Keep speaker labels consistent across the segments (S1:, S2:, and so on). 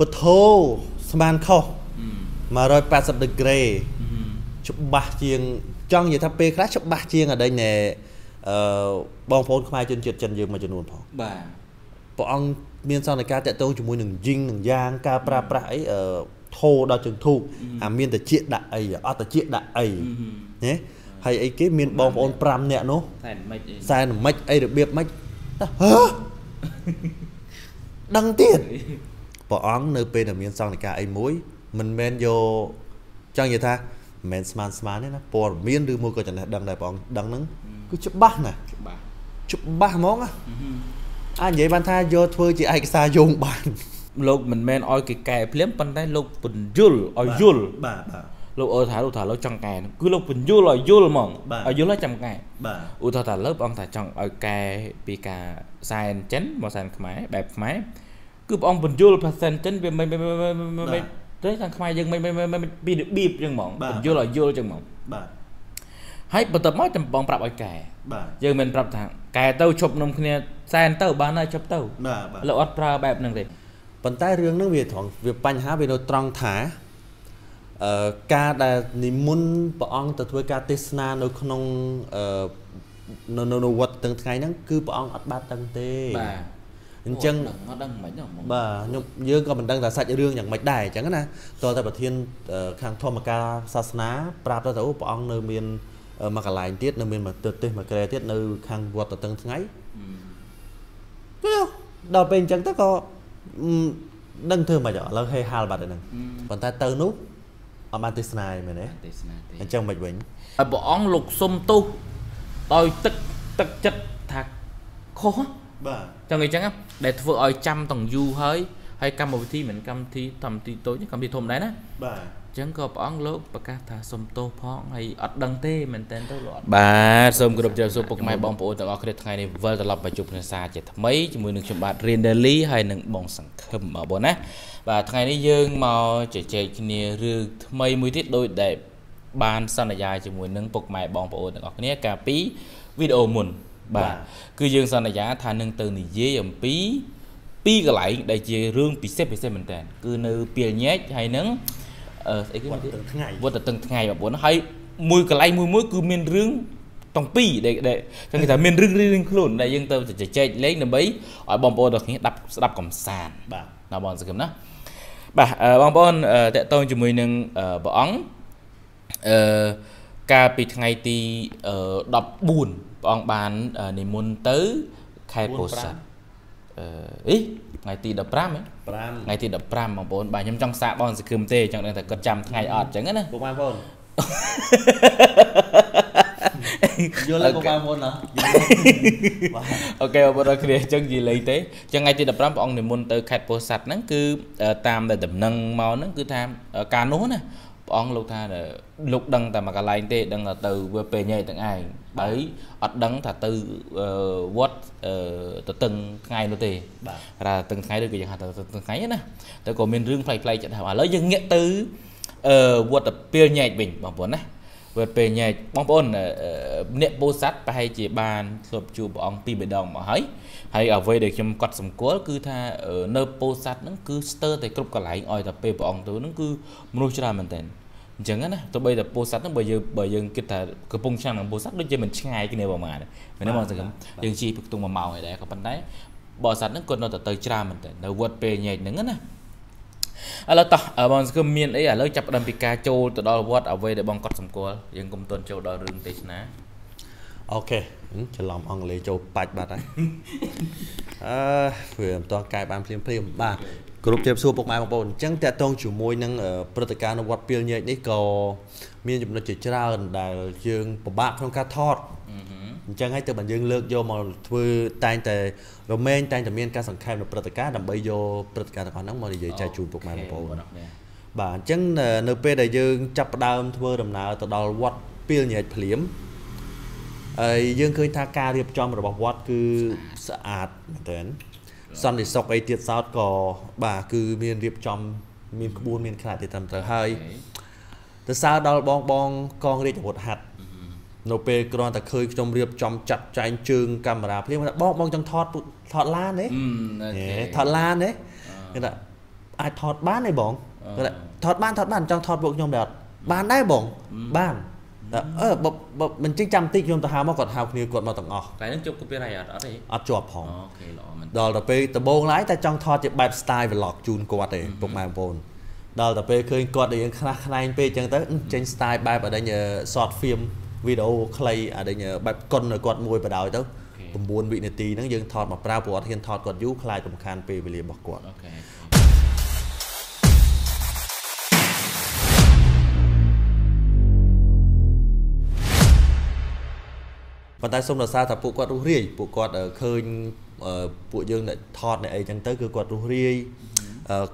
S1: ពធោស្មានខុស180ដឺក្រេច្បាស់ជាងចង់និយាយថាពេលខ្លះច្បាស់ជាងអដីណែអឺបងប្អូនខ្មែរជនជាតិចិនយើងមួយចំនួនផង
S2: បាទ
S1: ព្រះអង្គមានសន្និការតាក់ទងជាមួយនឹងយីងនឹងយ៉ាងការប្រើប្រាស់អីអឺធោដល់ជើងធូកអាមានតិចដាក់អីអត់តិចដាក់អីណាហើយអីគេមានបងប្អូន5នាក់នោះ
S2: សែនមិនអី
S1: សែនមិនអីរបៀបមិនហ៎ដឹងទៀត ព្រះអង្គនៅពេលដែលមានសង្ឃនិកាអីមួយមិនមែនយកចង់និយាយថាមិនមែនស្មានស្មានទេណាព័ត៌មានឬមួយក៏ចំណេះដឹងដែលព្រះអង្គដឹងហ្នឹងគឺច្បាស់ណា
S2: ច្បាស់
S1: ច្បាស់ហ្មងអាចនិយាយបានថាយកធ្វើជាឯកសារយោងបាន
S2: លោកមិនមែនឲ្យគេកែភ្លាមប៉ុន្តែលោកពន្យល់ឲ្យយល់
S1: បាទបាទ
S2: លោកអើថាលោកថាលោកចង់កែគឺលោកពន្យល់ឲ្យយល់ហ្មងឲ្យយល់ឲ្យចាំកែ
S1: បាទ
S2: ឧទាហរណ៍ថាលើព្រះអង្គថាចង់ឲ្យកែពីការសែនចិនមកសែនខ្មែរបែបខ្មែរ គឺព្រះអង្គបញ្យល់ភាសាចិនវាមិនមិនមិនទេខាងខ្មែរយើងមិនមិនពីរបៀបចឹងហ្មងបញ្យល់ឲ្យយល់ចឹងហ្មង
S1: បាទ
S2: ហើយបន្ទាប់មកចម្បងប្រាប់ឲ្យកែ
S1: បាទ
S2: យើងមិនប្រាប់ថាកែទៅជប់នំគ្នាសែនទៅបានហើយជប់ទៅ
S1: បាទបាទ
S2: លោកអត់ប្រើបែបហ្នឹងទេ
S1: ប៉ុន្តែរឿងហ្នឹងវាត្រង់វាបញ្ហាវានៅត្រង់ថាអឺការដែលនិមន្តព្រះអង្គទៅធ្វើការទេសនានៅក្នុងអឺនៅនៅវត្តទាំងថ្ងៃហ្នឹងគឺព្រះអង្គអត់បាត់តឹងទេ
S2: បាទ
S1: អញ្ចឹង
S2: អត់ដឹងមិនហ្មង
S1: បាទខ្ញុំយើងក៏មិនដឹងថាសាច់រឿងយ៉ាងម៉េចដែរអញ្ចឹងណាតើតែប្រធានខាងធម្មការសាសនាប្រាប់ទៅថាអូព្រះអង្គនៅមានមួយកន្លែងទៀតនៅមានមកទិសទេសមកក្រែទៀតនៅខាងវត្តតឹងថ្ងៃទៅដល់ពេលអញ្ចឹងទៅក៏ដឹងធ្វើមិនឥឡូវហេហាលបាត់ហ្នឹងប៉ុន្តែទៅនោះអត់បានទេសនាទេមែនទេ
S2: ទេសនាទេ
S1: អញ្ចឹងមិនវិញ
S2: ហើយព្រះអង្គលោកសុំទោសដោយទឹកទឹកចិត្តថាខុស
S1: បាទ
S2: ចឹងអីចឹងដែលធ្វើឲ្យចាំតងយូរហើយហើយកម្មវិធីមិនកម្មវិធីកម្មវិធីតូចកម្មវិធីធំដែរណា
S1: បាទ
S2: ចឹងក៏ព្រះអង្គលោកប្រកាសថាសុំទោសផងហើយអត់ដឹងទេមែនតើទៅលោកអត់បាទសូមគោរពជម្រាបសួរពុកម៉ែបងប្អូនទាំងអស់គ្នាថ្ងៃនេះវិលត្រឡប់មកជួបគ្នាសាជាថ្មីជាមួយនឹងខ្ញុំបាទរៀនដេលីហើយនឹងបងសង្ឃឹមបងណាបាទថ្ងៃនេះយើងមកជជែកគ្នារឿងថ្មីមួយទៀតដោយដែលបានសន្យាជាមួយនឹងពុកម៉ែបងប្អូនទាំងអស់គ្នាកាលពីវីដេអូមុន បាទគឺយើងសន្យាថានឹងទៅនិយាយអំពីពីរកន្លែងដែលជារឿងពិសេសពិសេសមែនតើគឺនៅពីលញែកហើយនឹងអឺស្អីគេ
S1: វត្តទឹកថ្ងៃ
S2: វត្តទឹកថ្ងៃបងប្អូនហើយមួយកន្លែងមួយមួយគឺមានរឿងទាំងពីរដែលដែលគេថាមានរឿងរឿងខ្លួនដែលយើងទៅជជែកលេងដើម្បីឲ្យបងប្អូនទាំងគ្នាដាប់ស្ដាប់កំសាន្ត
S1: បាទ
S2: ណាបងសង្ឃឹមណាបាទបងប្អូនតកតងជាមួយនឹងព្រះអង្គអឺកាលពីថ្ងៃទី14 ព្រះអង្គបាននិមន្តទៅខេត្តពោធិ៍សាត់អឺអីថ្ងៃទី15ហ៎
S1: 5
S2: ថ្ងៃទី15បងប្អូនបាទខ្ញុំចង់សាកបងសង្ឃឹមទេចង់ដឹងថាគាត់ចាំថ្ងៃអត់អញ្ចឹងណា
S1: បងប្អូនយល់ហើយបងប្អូនណា
S2: អូខេបងប្អូនគ្នាអញ្ចឹងនិយាយលេងទេអញ្ចឹងថ្ងៃទី15ព្រះអង្គនិមន្តទៅខេត្តពោធិ៍សាត់ហ្នឹងគឺតាមដែលដំណឹងមកហ្នឹងគឺថាការនោះណាព្រះអង្គលោកថាលោកដឹងតែមួយកន្លែងទេដឹងតែទៅវាពេលញ៉ៃទាំងឯង បើអត់ដឹងថាទៅវត្តទៅតឹងថ្ងៃនោះទេ
S1: បាទ
S2: ថាតឹងថ្ងៃឬក៏យើងហៅទៅតឹងថ្ងៃណាទៅក៏មានរឿងផ្លែកៗចិត្តដែរឥឡូវយើងងាកទៅវត្តពេលញែកវិញបងប្អូនណាវត្តពេលញែកបងប្អូនអ្នកពោធិ៍សាត់ប្រហែលជាបានធ្លាប់ជួបព្រះអង្គពីរដងមកហើយហើយអ្វីដែលខ្ញុំកត់សម្គាល់គឺថានៅពោធិ៍សាត់ហ្នឹងគឺស្ទើរតែគ្រប់កន្លែងឲ្យតែពេលព្រះអង្គទៅហ្នឹងគឺមនុស្សច្រើនមែនតើ អញ្ចឹងណាទោះបីតែពោធិ៍សាត់ហ្នឹងបើយើងបើយើងគិតថាកំពង់ឆ្នាំងនិងពោធិ៍សាត់ដូចជាមិនឆ្ងាយគ្នាប្រហែលមែនទេបងសង្ឃឹមយើងជិះពីខ្ទង់1ម៉ោងហើយដែរក៏ប៉ុន្តែបរិស័ទហ្នឹងគាត់នៅតែទៅច្រើនមែនតើនៅវត្តពេលញែកហ្នឹងណាឥឡូវតោះបងសង្ឃឹមមានអីឥឡូវចាប់ផ្ដើមពីការចូលទៅដល់វត្តអ្វីដែលបងកត់សម្គាល់យើងកុំទាន់ចូលដល់រឿងទេសនា
S1: អូខេច្រឡំអង់គ្លេសចូលបាច់បាត់ហើយអឺវាមិនទាន់កែបានភ្លាមភ្លាមបាទ គ្រប់ជម្រាបសួរពុកម៉ែបងប្អូនអញ្ចឹងតកតងជាមួយនឹងព្រឹត្តិការណ៍នៅវត្តពីលញែកនេះក៏មានចំណុចជាច្រើនដែលយើងពិបាកក្នុងការថតអញ្ចឹងហើយទើបបានយើងលើកយកមកធ្វើតែងតែរមែងតែងតែមានការសង្ខេបនៅព្រឹត្តិការណ៍ដើម្បីយកព្រឹត្តិការណ៍ទាំងអស់ហ្នឹងមកនិយាយចែកជូនពុកម៉ែបងប្អូនបាទអញ្ចឹងនៅពេលដែលយើងចាប់ផ្ដើមធ្វើដំណើរទៅដល់វត្តពីលញែកភ្លាមហើយយើងឃើញថាការរៀបចំរបស់វត្តគឺស្អាតមែនទែន សន្តិសុខអីទៀតសោតក៏បាទគឺមានរៀបចំមានក្បួនមានខ្នាតទៀតត្រឹមត្រូវហើយទៅសើដល់បងបងកងរាជអាវុធហត្ថនៅពេលគ្រាន់តែឃើញខ្ញុំរៀបចំចាត់ចែងជើងកាមេរ៉ាភ្លាមបងបងចង់ថតថតឡានទេថតឡានទេគេថាអាចថតបានទេបងគាត់ថតបានថតបានចង់ថតពួកខ្ញុំដែរអត់បានដែរបងបានតែ អឺបើមិនចេញចាំតិចខ្ញុំទៅហៅមកគាត់ហៅគ្នាគាត់មកទាំងអស់
S2: តែនឹងជប់ copyright អត់អត់ទេ
S1: អត់ជាប់ផង
S2: អូខេល្អមែន
S1: ដល់ទៅពេលដំបូងឡើយតែចង់ថតជាបែប style vlog ជូនគាត់ទេពុកម៉ែបងប្អូនដល់ទៅពេលឃើញគាត់រៀងខ្នះខ្នែងពេកអញ្ចឹងទៅចេញ style បែបអដិញ short film វីដេអូខ្លីអដិញបែបកុនឲ្យគាត់មួយបដ ாய் ទៅ9វិនាទីហ្នឹងយើងថតមកប្រើព្រោះអត់ហ៊ានថតគាត់យូរខ្លាចរំខានពេលវេលារបស់គាត់អូខេ ប៉ុន្តែសូមរសារថាពួកគាត់រុះរាយពួកគាត់ឃើញពួកយើងអ្នកថតអ្នកអីចឹងទៅគឺគាត់រុះរាយ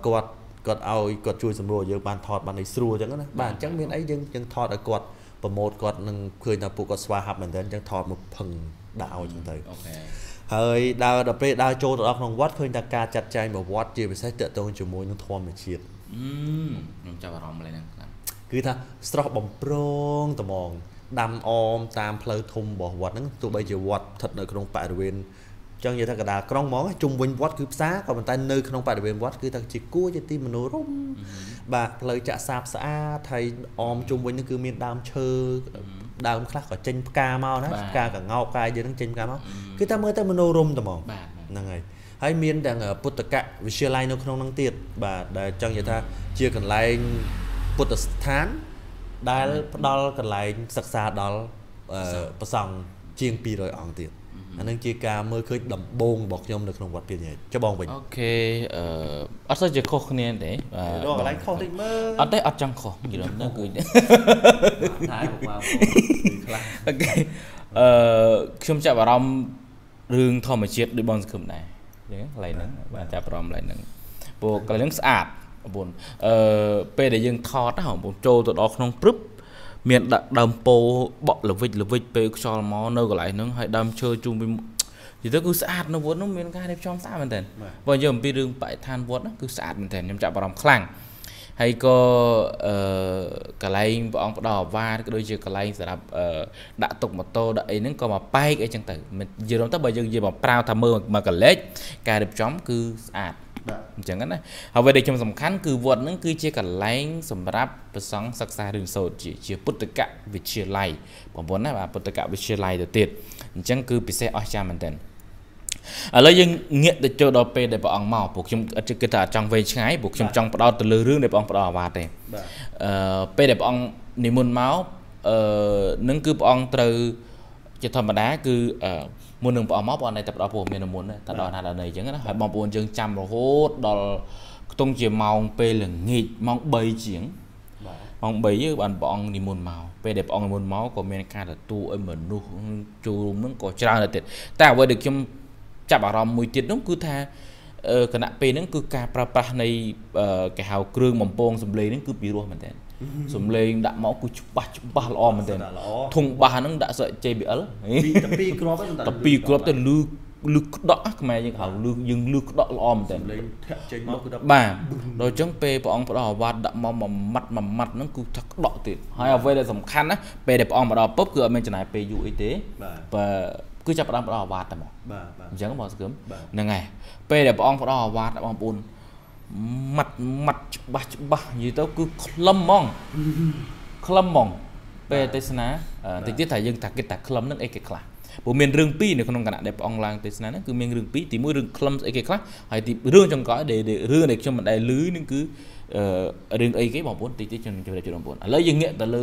S1: គាត់គាត់ឲ្យគាត់ជួយសម្រួលយើងបានថតបានឲ្យស្រួលចឹងណាបាទអញ្ចឹងមានអីយើងយើងថតឲ្យគាត់ប្រម៉ូតគាត់នឹងឃើញថាពួកគាត់ស្វាហាប់មែនទែនអញ្ចឹងថតមកផឹងដាក់ឲ្យចឹងទៅអូខេហើយដើរដល់ពេលដើរចូលទៅដល់ក្នុងវត្តឃើញថាការចាត់ចែងរបស់វត្តជាពិសេសតកតងជាមួយនឹងធម្មជាតិ
S2: ខ្ញុំចាប់អារម្មណ៍ឡើយហ្នឹង
S1: គឺថាស្រស់បំប្រងត្មង ដាំអមតាមផ្លូវធំរបស់វត្តហ្នឹងទោះបីជាវត្តស្ថិតនៅក្នុងបរិវេណចឹងនិយាយថាកដាលក្រុងហ្មងជុំវិញវត្តគឺផ្សារក៏ប៉ុន្តែនៅក្នុងបរិវេណវត្តគឺថាជាគួរជាទីមនោរម្យបាទផ្លូវចាក់សាបស្អាតហើយអមជុំវិញនោះគឺមានដើមឈើដើមខ្លះក៏ចេញផ្កាមកណាផ្កាកងោកកាយយើងនឹងចេញផ្កាមកគឺថាមើលទៅមនោរម្យតែហ្មងហ្នឹងហើយហើយមានទាំងពុទ្ធកវិទ្យាល័យនៅក្នុងនោះទៀតបាទដែលចង់និយាយថាជាកន្លែងពុទ្ធស្ថាន ដែលផ្ដល់កន្លែងសិក្សាដល់ប្រសង់ជាង200អង្គទៀតអានឹងជាការមើលឃើញដំបូងរបស់ខ្ញុំនៅក្នុងវត្តពីញ៉ៃចុះបងវិញ
S2: អូខេអឺអត់សូវជាខុសគ្នាទេ
S1: បាទកន្លែងខុសតិចមើល
S2: អត់ទេអត់ចង់ខុសនិយាយហ្នឹងគឺ
S1: ថែមកមក
S2: ខ្លះអូខេអឺខ្ញុំចាប់អារម្មណ៍រឿងធម្មជាតិដូចបងសង្ឃឹមដែរអញ្ចឹងកន្លែងហ្នឹងបាទចាប់អារម្មណ៍កន្លែងហ្នឹងព្រោះកន្លែងហ្នឹងស្អាត បងប្អូនអឺពេលដែលយើងថតណាបងប្អូនចូលទៅដល់ក្នុងព្រឹបមានដាក់ដើមពោបក់ល្វិចល្វិចពេលខ្យល់មកនៅកន្លែងហ្នឹងហើយដើមឈើជុំវិញនិយាយទៅគឺស្អាតនៅវត្តនោះមានការរៀបចំស្អាតមែនតើបើយើងអំពីរឿងបរិស្ថានវត្តហ្នឹងគឺស្អាតមែនតើខ្ញុំចាប់អារម្មណ៍ខ្លាំងហើយក៏អឺកន្លែងព្រះអង្គផ្ដល់អាវ៉ាក៏ដូចជាកន្លែងសម្រាប់ដាក់ទុកម៉ូតូដាក់អីហ្នឹងក៏មកប៉ែកអីចឹងទៅនិយាយរំទៅបើយើងនិយាយមកប្រាវថាមើលមកកលេចការរៀបចំគឺស្អាត អញ្ចឹងណាហើយអ្វីដែលខ្ញុំសំខាន់គឺវត្តហ្នឹងគឺជាកន្លែងសម្រាប់ប្រសង់សិក្សារឿងសូត្រជាជាពុទ្ធកវិទ្យាល័យបងប្អូនណាបាទពុទ្ធកវិទ្យាល័យទៅទៀតអញ្ចឹងគឺពិសេសអស្ចារ្យមែនទែនឥឡូវយើងងាកទៅចូលដល់ពេលដែលព្រះអង្គមកពួកខ្ញុំគិតថាអត់ចង់វែងឆ្ងាយពួកខ្ញុំចង់ផ្ដោតទៅលើរឿងដែលព្រះអង្គផ្ដោតអាវ៉ាទេអឺពេលដែលព្រះអង្គនិមន្តមកអឺនឹងគឺព្រះអង្គត្រូវ ជាធម្មតាគឺអឺមុននឹងព្រះអង្គមកព្រះអង្គតែផ្ដល់ព័ត៌មានមុនតែដល់ណាដល់ណីអញ្ចឹងណាហើយបងប្អូនយើងចាំរហូតដល់ខ្ទង់ជាម៉ោងពេលល្ងាចម៉ោង3ជាងម៉ោង3យើងបានព្រះអង្គនិមន្តមកពេលដែលព្រះអង្គនិមន្តមកក៏មានការទទួលឲ្យមនុស្សចូលរួមនឹងក៏ច្រើនដែរទៀតតែអ្វីដែលខ្ញុំចាប់អារម្មណ៍មួយទៀតនោះគឺថាគណៈពេលហ្នឹងគឺការប្រើប្រាស់នៃគេហៅគ្រឿងបំពងសម្លេងហ្នឹងគឺពីរោះមែនតើ សំឡេងដាក់មកគឺច្បាស់ច្បាស់ល្អមែនទែនធុងបាសហ្នឹងដាក់សក់ JBL
S1: តែពីរគ្រាប់
S2: តែពីរគ្រាប់ទៅលឺលឺក្តក់ខ្មែរយើងហៅលឺយើងលឺក្តក់ល្អមែនតើ
S1: លេងធាក់ចេញមកគឺ
S2: ដល់បាទដល់អញ្ចឹងពេលព្រះអង្គផ្ដល់អាវ៉ាត់ដាក់មកមួយម៉ាត់មួយម៉ាត់ហ្នឹងគឺថាក្តក់ទៀតហើយអ្វីដែលសំខាន់ណាពេលដែលព្រះអង្គមកដល់ពុបគឺអត់មានចំណាយពេលយូរអីទេបាទគឺចាប់ផ្ដើមផ្ដល់អាវ៉ាត់តែមក
S1: បាទបាទ
S2: អញ្ចឹងបងសង្ឃឹមហ្នឹងហើយពេលដែលព្រះអង្គផ្ដល់អាវ៉ាត់បងប្អូន ម៉ាត់ម៉ាត់ច្បាស់ច្បាស់និយាយទៅគឺខ្លឹមហ្មងខ្លឹមហ្មងពេលទេសនាតិចទៀតថាយើងថាគិតថាខ្លឹមនឹងអីគេខ្លះព្រោះមានរឿងពីរនៅក្នុងគណៈដែលព្រះអង្គឡើងទេសនាហ្នឹងគឺមានរឿងពីរទីមួយរឿងខ្លឹមស្អីគេខ្លះហើយទីរឿងចុងក្រោយដែលរឿងដែលខ្ញុំមិនដែលឮនឹងគឺរឿងអីគេបងប្អូនតិចតិចខ្ញុំជម្រាបជូនបងប្អូនឥឡូវយើងងាកទៅលើ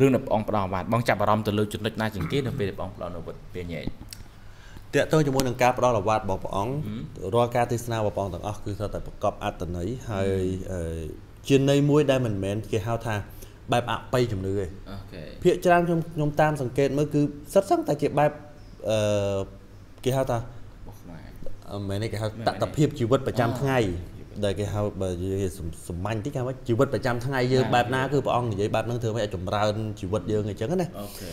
S2: រឿងដែលព្រះអង្គផ្ដល់បាទបងចាប់អារម្មណ៍ទៅលើចំណុចណាជាងគេនៅពេលដែលព្រះអង្គផ្ដល់នៅវត្តពេលញែក
S1: តកតងជាមួយនឹងការផ្ដល់អាវ៉ាត់របស់ព្រះអង្គរាល់ការទេសនារបស់ព្រះអង្គទាំងអស់គឺត្រូវតែប្រកបអត្តន័យហើយជាន័យមួយដែលមិនមែនគេហៅថាបែបអបិយជំនឿទេអូខេភាកច្រើនខ្ញុំខ្ញុំតាមសង្កេតមើលគឺសិតសឹងតែជាបែបអឺគេហៅថាអឺមែនទេគេហៅតតភាពជីវិតប្រចាំថ្ងៃដែលគេហៅបើនិយាយសម្ាញ់តិចគេហៅជីវិតប្រចាំថ្ងៃយើងបែបណាគឺព្រះអង្គនិយាយបែបហ្នឹងធ្វើឲ្យចម្រើនជីវិតយើងអញ្ចឹងណាអូខេ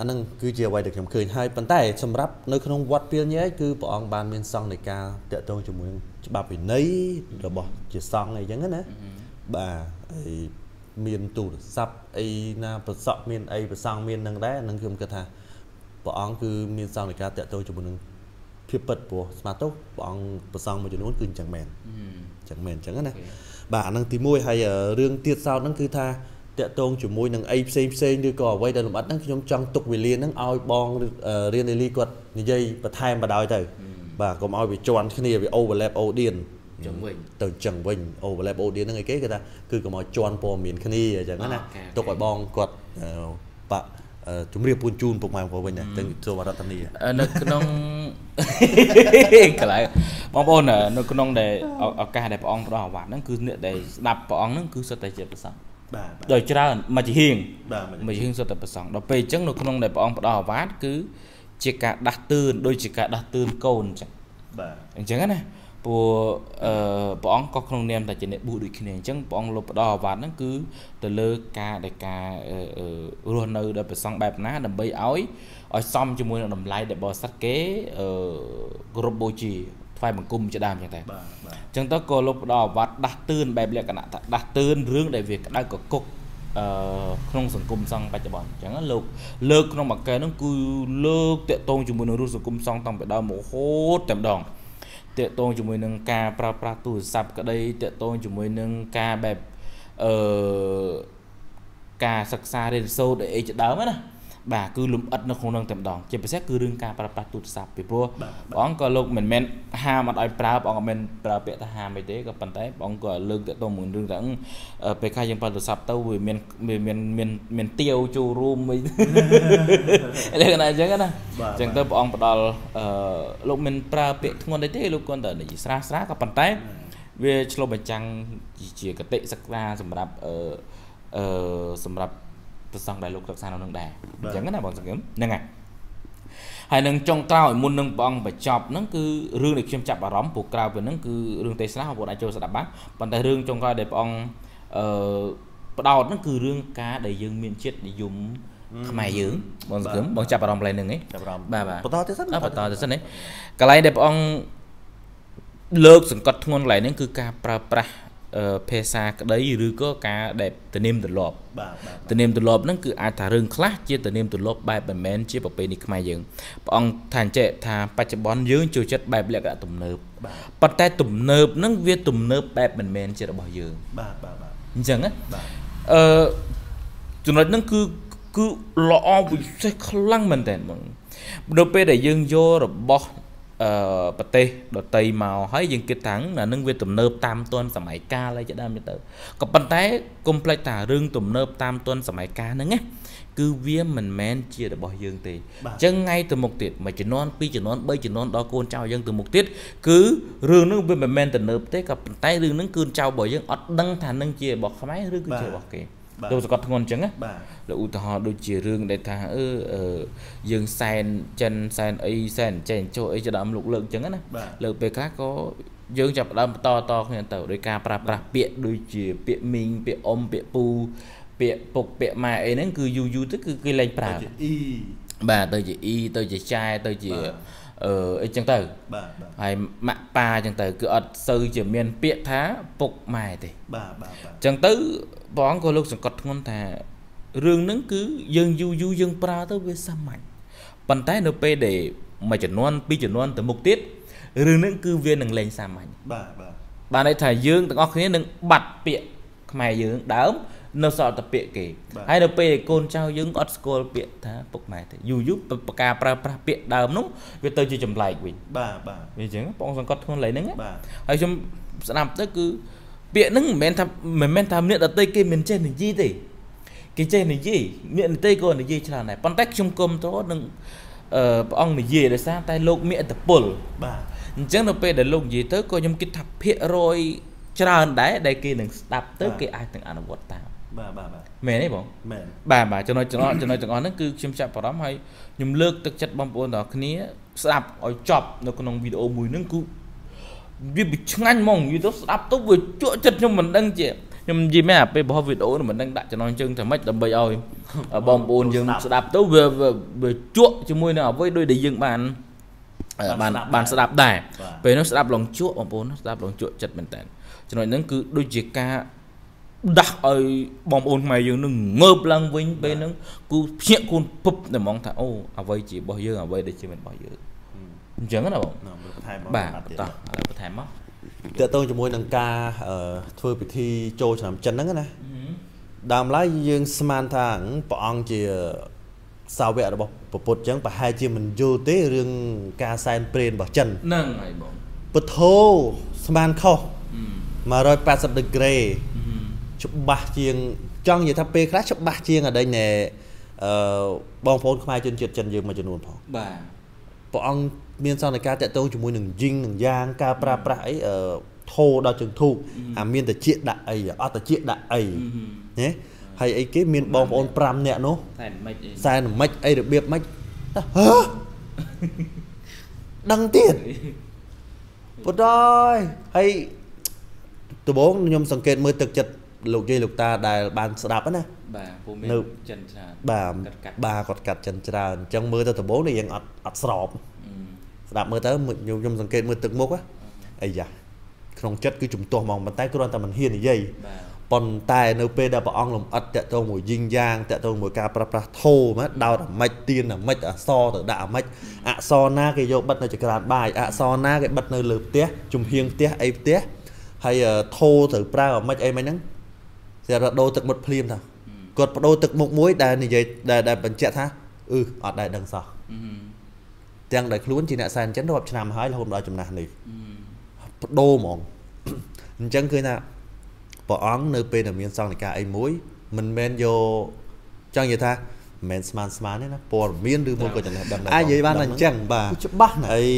S1: អានឹងគឺជាអ្វីដែលខ្ញុំឃើញហើយប៉ុន្តែសម្រាប់នៅក្នុងវត្តពីលញែកគឺព្រះអង្គបានមានសង្ឃនៃការតកតងជាមួយច្បាប់វិន័យរបស់ជាសង្ឃអីចឹងណាបាទហើយមានទូរស័ព្ទអីណាប្រសក់មានអីប្រសង់មាននឹងដែរនឹងខ្ញុំគិតថាព្រះអង្គគឺមានសង្ឃនៃការតកតងជាមួយនឹងភាពពិតព្រោះស្មាតទៅព្រះអង្គប្រសងមួយចំនួនគឺអញ្ចឹងមែនអញ្ចឹងមែនអញ្ចឹងណាបាទអានឹងទី1ហើយរឿងទៀតសោតហ្នឹងគឺថា តកតងជាមួយនឹងអីផ្សេងផ្សេងឬក៏អ្វីដែលលម្អិតហ្នឹងខ្ញុំចង់ទុកវេលាហ្នឹងឲ្យបងរៀននីលីគាត់និយាយបន្ថែមបដ ாய் ទៅបាទកុំឲ្យវាជន់គ្នាវា overlap audience
S2: ចឹងវិញ
S1: ទៅចឹងវិញ overlap audience ហ្នឹងអីគេគេថាគឺកុំឲ្យជន់ព័ត៌មានគ្នាអញ្ចឹងណាទុកឲ្យបងគាត់បាក់ជំរាបពូនជូនពុកម៉ែបងប្អូនវិញដែរទាំងចូលរដ្ឋានី
S2: នៅក្នុងកន្លែងបងប្អូននៅក្នុងដែលឱកាសដែលព្រះអង្គផ្ដល់អាវ៉ាត់ហ្នឹងគឺអ្នកដែលស្ដាប់ព្រះអង្គហ្នឹងគឺសុទ្ធតែជាប្រសង បាទដោយច្រើនមួយជាហៀងបាទមួយជាហៀងសុទ្ធតែប្រសងដល់ពេលអញ្ចឹងនៅក្នុងដែលព្រះអង្គផ្ដល់អាវ៉ាត់គឺជាការដាស់តឿនដូចជាការដាស់តឿនកូនអញ្ចឹងបាទអញ្ចឹងណាព្រោះអឺព្រះអង្គក៏ក្នុងនាមតែជាអ្នកប៊ូដូចគ្នាអញ្ចឹងព្រះអង្គលោកផ្ដល់អាវ៉ាត់ហ្នឹងគឺទៅលើការដែលការរស់នៅដោយប្រសង់បែបណាដើម្បីឲ្យឲ្យសមជាមួយនឹងតម្លៃដែលបរិស័ទគេអឺគោរពបូជា ថ្វាយបង្គំជាដើមអញ្ចឹងតែបាទបាទអញ្ចឹងទៅក៏លោកផ្ដល់អាវ៉ាត់ដាស់តឿនបែបលក្ខណៈថាដាស់តឿនរឿងដែលវាក្តៅកគុកអឺក្នុងសង្គមសង្ឃបច្ចុប្បន្នអញ្ចឹងលោកលើកក្នុងមួយកែហ្នឹងគឺលើកតកតងជាមួយនឹងរូបសង្គមសង្ឃតាំងពីដើមមហូតតែម្ដងតកតងជាមួយនឹងការប្រើប្រាស់ទូរស័ព្ទក្តីតកតងជាមួយនឹងការបែបអឺការសិក្សារៀនសូត្រអីជាដើមណា បាទគឺលំអិតនៅក្នុងនឹងតែម្ដងជាពិសេសគឺរឿងការប្រើប្រាស់ទូរស័ព្ទពីព្រោះព្រះអង្គក៏លោកមិនមែនហាមអត់ឲ្យប្រើព្រះអង្គមិនមែនប្រើពាក្យថាហាមអីទេក៏ប៉ុន្តែព្រះអង្គក៏លើកទៅទៅមួយរឿងថាពេលខ្លះយើងប្រើទូរស័ព្ទទៅវាមានវាមានមានមានទាវចូលរួមអីលក្ខណៈអញ្ចឹងណាអញ្ចឹងទៅព្រះអង្គផ្ដល់អឺលោកមិនប្រើពាក្យធ្ងន់ទេទេលោកគាត់តែនិយាយស្រាលស្រាលក៏ប៉ុន្តែវាឆ្លុះបញ្ចាំងជាកតិសិក្សាសម្រាប់អឺអឺសម្រាប់ ប្រសងដែលលោកសិក្សានៅនឹងដែរអញ្ចឹងណាបងសង្ឃឹមហ្នឹងហើយហើយនឹងចុងក្រោយមុននឹងព្រះអង្គបញ្ចប់ហ្នឹងគឺរឿងដែលខ្ញុំចាប់អារម្មណ៍ព្រោះក្រៅពីហ្នឹងគឺរឿងទេសនាបងប្អូនអាចចូលស្ដាប់បានប៉ុន្តែរឿងចុងក្រោយដែលព្រះអង្គអឺបដោតហ្នឹងគឺរឿងការដែលយើងមានចិត្តនិយមខ្មែរយើងបងសង្ឃឹមបងចាប់អារម្មណ៍កន្លែងហ្នឹងឯង
S1: ចាប់អារម្មណ៍
S2: បាទបាទ
S1: បន្តទៀតសិន
S2: បន្តទៀតសិនឯងកន្លែងដែលព្រះអង្គលើកសង្កត់ធ្ងន់កន្លែងហ្នឹងគឺការប្រើប្រាស់ ភាសាក្តីឬក៏ការដែលទនាមទម្លាប់បាទទនាមទម្លាប់ហ្នឹងគឺអាចថារឿងខ្លះជាទនាមទម្លាប់បែបមិនមែនជាប្រពៃណីខ្មែរយើងព្រះអង្គថាអញ្ចេះថាបច្ចុប្បន្នយើងចូលចិត្តបែបលក្ខណៈទំនើបប៉ុន្តែទំនើបហ្នឹងវាទំនើបបែបមិនមែនជារបស់យើង
S1: បាទបាទបាទ
S2: អញ្ចឹងណាអឺចំណុចហ្នឹងគឺគឺល្អវិសេសខ្លាំងមែនតើបងនៅពេលដែលយើងយករបស់ អឺប្រទេសដតីមកហើយយើងគិតថាអានឹងវាទំនើបតាមទាន់សម័យកាលអីជាដើមទៅក៏ប៉ុន្តែកុំភ្លេចថារឿងទំនើបតាមទាន់សម័យកាលហ្នឹងណាគឺវាមិនមែនជារបស់យើងទេអញ្ចឹងថ្ងៃទៅមុខទៀតមួយចំនួនពីរចំនួនបីចំនួនដល់កូនចៅយើងទៅមុខទៀតគឺរឿងហ្នឹងវាមិនមែនទំនើបទេក៏ប៉ុន្តែរឿងហ្នឹងគឺចៅរបស់យើងអត់ដឹងថានឹងជារបស់ខ្មែរឬគឺជារបស់គេ លោកសកត់ធ្ងន់អញ្ចឹងណាលោកឧទាហរណ៍ដូចជារឿងដែលថាអឺយើងសែនចិនសែនអីសែនចេះចុះអីច្រឡំលោកលើកអញ្ចឹងណាលើកពេលខ្លះក៏យើងចាប់ដើមបន្តតគ្នាទៅដោយការប្រើប្រាស់ពាក្យដូចជាពាក្យមីងពាក្យអ៊ំពាក្យពូពាក្យពុកពាក្យម៉ែអីហ្នឹងគឺយូរយូរទៅគឺគេលែងប្រើទៅជាអ៊ីបាទទៅជាអ៊ីទៅជាចែទៅជាអឺអីចឹងទៅបាទបាទហើយម៉ាក់ប៉ាចឹងទៅគឺអត់សូវជាមានពាក្យថាពុកម៉ែទេ
S1: បាទបាទបាទ
S2: ចឹងទៅ ព្រះអង្គក៏លោកសង្កត់ធ្ងន់ថារឿងហ្នឹងគឺយើងយូរយូរយើងប្រើទៅវាសាមញ្ញប៉ុន្តែនៅពេលដែលមួយចំនួនពីរចំនួនទៅមុខទៀតរឿងហ្នឹងគឺវានឹងលែងសាមញ្ញ
S1: បាទបាទ
S2: បានន័យថាយើងទាំងអស់គ្នានឹងបាត់ពាក្យខ្មែរយើងដើមនៅសល់តែពាក្យគេហើយនៅពេលកូនចៅយើងអត់ស្គាល់ពាក្យថាពុកម៉ែទេយូរយូរប្រការប្រើប្រាស់ពាក្យដើមនោះវាទៅជាចម្លែកវិញ
S1: បាទបាទ
S2: វាអញ្ចឹងបងសង្កត់ធ្ងន់ឡើយហ្នឹងហើយខ្ញុំស្ដាប់ទៅគឺ ពាក្យហ្នឹងមិនមែនថាមិនមែនថាអ្នកដតីគេមិនចេះនិយាយទេគេចេះនិយាយអ្នកដតីក៏និយាយច្រើនដែរប៉ុន្តែខ្ញុំគុំតនឹងអឺព្រះអង្គនិយាយដោយសារតែលោកមានអត្តពល
S1: បាទ
S2: អញ្ចឹងនៅពេលដែលលោកនិយាយទៅក៏ខ្ញុំគិតថាភាគរយច្រើនដែរដែលគេនឹងស្ដាប់ទៅគេអាចនឹងអនុវត្តតាម
S1: បាទបាទបាទ
S2: មែនទេបង
S1: មែន
S2: បាទបាទចំណុចចំណុចចំណុចទាំងអស់ហ្នឹងគឺខ្ញុំចាប់អារម្មណ៍ហើយខ្ញុំលើកទឹកចិត្តបងប្អូនទាំងអស់គ្នាស្ដាប់ឲ្យចប់នៅក្នុងវីដេអូមួយហ្នឹងគឺ វាឆ្ងាញ់ហ្មងនិយាយទៅស្ដាប់ទៅវាជក់ចិត្តខ្ញុំមិនដឹងជាខ្ញុំនិយាយមែនអាពេលបោះវីដេអូមិនដឹងដាក់ចំណងជើងថាម៉េចដើម្បីឲ្យបងប្អូនយើងស្ដាប់ទៅវាវាជក់ជាមួយនឹងអ្វីដូចដែលយើងបានបានបានស្ដាប់ដែរពេលនោះស្ដាប់ឡងជក់បងប្អូនស្ដាប់ឡងជក់ចិត្តមែនតើចំណុចហ្នឹងគឺដូចជាការដាស់ឲ្យបងប្អូនខ្មែរយើងនឹងងើបឡើងវិញពេលហ្នឹងគូភ្ញាក់គូនពឹបតែហ្មងថាអូអ្វីជារបស់យើងអ្វីដែលជាមិនរបស់យើង អញ្ចឹងណាបង
S1: បន្ថែម
S2: បាទបន្តឥឡូវបន្ថែមមក
S1: តើតើជាមួយនឹងការធ្វើពិធីចូលឆ្នាំចិនហ្នឹងណាដើមឡើយយើងស្មានថាព្រះអង្គជាសាវករបស់ព្រះពុទ្ធអញ្ចឹងប្រហែលជាមិនយល់ទេរឿងការសែនព្រេនរបស់ចិន
S2: ហ្នឹងហើយបង
S1: ពុទ្ធោស្មានខុស180ដឺក្រេច្បាស់ជាងចង់និយាយថាពេលខ្លះច្បាស់ជាងអដីណែអឺបងប្អូនខ្មែរជនជាតិចិនយើងមួយចំនួនផង
S2: បាទ
S1: ព្រះអង្គ មានសន្និការតាក់ទងជាមួយនឹងយីងនឹងយ៉ាងការប្រើប្រាស់អីអឺធោដល់ជើងធូបអាមានតិចដាក់អីអត់តិចដាក់អីណាហើយអីគេមានបងប្អូន5នាក់នោះ
S2: តែមិនអី
S1: សែនមិនអីរបៀបមិនហ៎ដឹងទៀតពុទ្ធអើយហើយដំបូងខ្ញុំសង្កេតមើលទឹកចិត្តលោកយាយលោកតាដែលបានស្ដាប់ណា
S2: បាទពូមាន
S1: នៅ
S2: ចិនច្រើន
S1: បាទ
S2: កាត់កាត់
S1: បាទគាត់កាត់ចិនច្រើនអញ្ចឹងមើលទៅដំបូងនេះយើងអត់អត់ស្រប ស្ដាប់មើលទៅខ្ញុំខ្ញុំសង្កេតមើលទឹកមុខអីយ៉ាក្នុងចិត្តគឺជំទាស់ហ្មងប៉ុន្តែគ្រាន់តែមិនហ៊ាននិយាយ
S2: បាទ
S1: ប៉ុន្តែនៅពេលដែលព្រះអង្គលំអិតតាក់ទងមួយយីងយ៉ាងតាក់ទងមួយការប្រប្រាស់ធោមកដោតអាម៉េចទៀនអាម៉េចអក្សរទៅដាក់អាម៉េចអក្សរណាគេយកបិទនៅចក្រានបាយអក្សរណាគេបិទនៅលើផ្ទះជំហៀងផ្ទះអីផ្ទះហើយធោត្រូវប្រើអាម៉េចអីមិនហ្នឹងស្រាប់តែដូរទឹកមុតភ្លាមថាគាត់បដូរទឹកមុខមួយដែលនិយាយដែលដែលបញ្ជាក់ថាអឺអត់ដែលដឹងសោះ ទាំងដែលខ្លួនជាអ្នកសែនចិនរាប់ឆ្នាំហើយរហូតដល់ចំណាស់នេះបដូរហ្មងអញ្ចឹងគឺថាព្រះអង្គនៅពេលដែលមានសង្ឃនិកាអីមួយមិនមែនយកចង់និយាយថាមិនមែនស្មានស្មានទេណាព័ត៌មានឬមួយក៏ចំណេះដឹងដែរ
S3: អាចនិយាយបានតែអញ្ចឹង
S1: បាទ
S3: ច្បាស់ណាស់
S1: ហើយ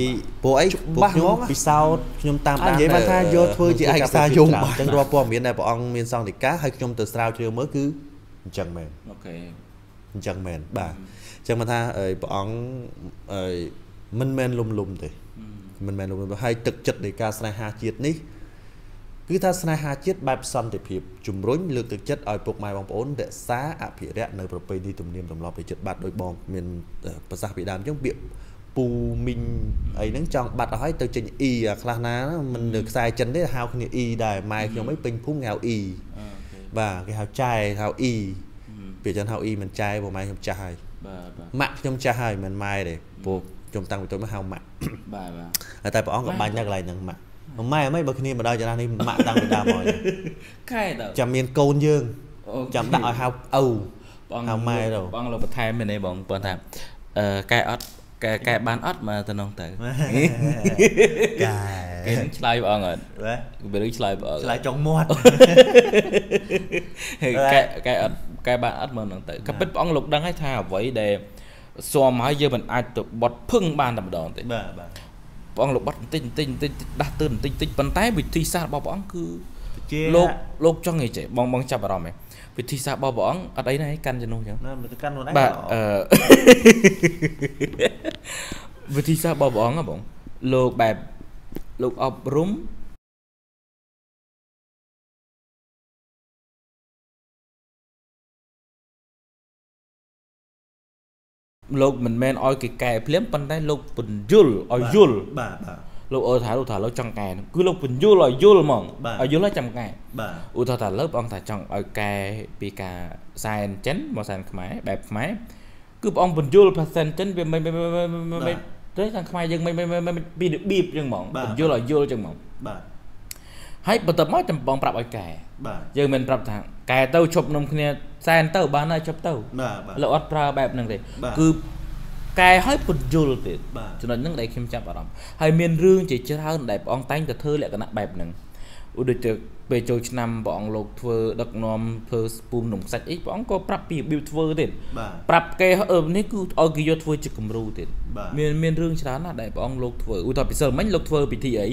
S1: ពួកអី
S3: ច្បាស់
S1: ពួកខ្ញុំ
S3: ហ្មង
S1: ពិសោធន៍ខ្ញុំតាម
S3: អាចនិយាយបានថាយកធ្វើជាឯកសារយោងបាន
S1: អញ្ចឹងរាល់ព័ត៌មានដែលព្រះអង្គមានសង្ឃនិកាហើយខ្ញុំទៅស្រាវជ្រាវមើលគឺអញ្ចឹងមែន
S2: អូខេ
S1: អញ្ចឹងមែនបាទអញ្ចឹងមកថាអីព្រះអង្គអី មិនមែនលំលំទេមិនមែនលំលំទេហើយទឹកចិត្តនៃការស្នេហាជាតិនេះគឺថាស្នេហាជាតិបែបសន្តិភាពជំរុញលើកទឹកចិត្តឲ្យពុកម៉ែបងប្អូនរក្សាអភិរក្សនៅប្រពៃណីទំនៀមទម្លាប់នៃចិត្តបាត់ដោយបងមានប្រសាសន៍ពីដើមអញ្ចឹងពាក្យពូមីងអីហ្នឹងចង់បាត់អស់ហើយទៅចេញអ៊ីអាខ្លះណាមិននៅខ្សែចិនទេហៅគ្នាអ៊ីដែរម៉ែខ្ញុំអីពេញភូមិគេហៅអ៊ី
S2: អូខេ
S1: បាទគេហៅចែហៅអ៊ីពាក្យចិនហៅអ៊ីមិនចែព្រោះម៉ែខ្ញុំចាស់ហើយ
S2: បាទបាទ
S1: ម៉ាក់ខ្ញុំចាស់ហើយមិនម៉ែទេព្រោះ ខ្ញុំតាំងពីតូចមកហៅម៉ាក់
S2: បាទបាទ
S1: ហើយតែព្រះអង្គក៏បាញ់នៅកន្លែងហ្នឹងម៉ាក់ម៉ែអីបើគ្នាមកដល់ចំណាស់នេះម៉ាក់តាំងពីដើមមក
S2: ខែតើ
S1: ចាំមានកូនយើង
S2: អូខេ
S1: ចាំដាក់ឲ្យហៅឪ
S2: បង
S1: ហៅម៉ែទៅ
S2: បងលោកបន្ថែមមែនទេបងប៉ុន្តែអឺកែអត់កែកែបានអត់មកទៅនោះទៅ
S3: កែ
S2: គេនឹងឆ្លើយបងអត់
S3: បាទ
S2: វារឿងឆ្លើយបង
S3: ឆ្លើយចុងមាត់
S2: ហើយកែកែអត់កែបានអត់មកនឹងទៅក៏ពិតព្រះអង្គលោកដឹងហើយថាអ្វីដែល ស៊ាំហើយយើងមិនអាចទៅបត់ភឹងបានតែម្ដងទេ
S3: បាទបាទ
S2: ព្រះអង្គលោកបត់បន្តិចបន្តិចបន្តិចដាស់តឿនបន្តិចបន្តិចប៉ុន្តែវិធីសាស្ត្ររបស់ព្រះអង្គគឺ
S3: ជា
S2: លោកលោកចង់និយាយចេះបងបងចាប់អារម្មណ៍ហ៎វិធីសាស្ត្ររបស់ព្រះអង្គអត់អីណាកាន់ជំនួសអញ្ចឹង
S3: ណាមិនទៅកាន់ខ្លួនឯង
S2: បាទអឺវិធីសាស្ត្ររបស់ព្រះអង្គហ៎បងលោកបែបលោកអប់រំ លោកមិនមែនឲ្យគេកែភ្លាមប៉ុន្តែលោកពន្យល់ឲ្យយល់
S3: បាទបាទ
S2: លោកអើថាលោកថាលោកចង់កែហ្នឹងគឺលោកពន្យល់ឲ្យយល់ហ្មង
S3: បាទ
S2: ឲ្យយល់ឲ្យចាំកែ
S3: បាទ
S2: ឧទាហរណ៍ថាលើព្រះអង្គថាចង់ឲ្យកែពីការសែនចិនមកសែនខ្មែរបែបខ្មែរគឺព្រះអង្គបញ្យល់ភាសាចិនវាមិនមិនមិនមិនមិនទៅខាងខ្មែរយើងមិនមិនមិនមិនពីរបៀបចឹងហ្មងបញ្យល់ឲ្យយល់ចឹងហ្មង
S3: បាទ
S2: ហើយបន្ទាប់មកចំបងប្រាប់ឲ្យកែ
S3: បាទ
S2: យើងមិនប្រាប់ថា កែទៅជប់នំគ្នាសែនទៅបានហើយជប់ទៅ
S3: បាទបាទ
S2: លោកអត់ប្រើបែបហ្នឹងទេ
S3: បាទ
S2: គឺកែឲ្យបញ្យល់ទៀត
S3: បាទ
S2: ចំណុចហ្នឹងដែលខ្ញុំចាប់អារម្មណ៍ហើយមានរឿងជាច្រើនដែលព្រះអង្គតែងតែធ្វើលក្ខណៈបែបហ្នឹងឧដូចជាពេលចូលឆ្នាំព្រះអង្គលោកធ្វើដឹកនាំធ្វើស្ពូមនំខ្សាច់អីព្រះអង្គក៏ប្រាប់ពីរបៀបធ្វើទៀត
S3: បាទ
S2: ប្រាប់គេអឺនេះគឺឲ្យគេយកធ្វើជាគំរូទៀត
S3: បាទ
S2: មានមានរឿងច្រើនណាស់ដែលព្រះអង្គលោកធ្វើឧទាហរណ៍ពិសិលមិញលោកធ្វើពិធីអី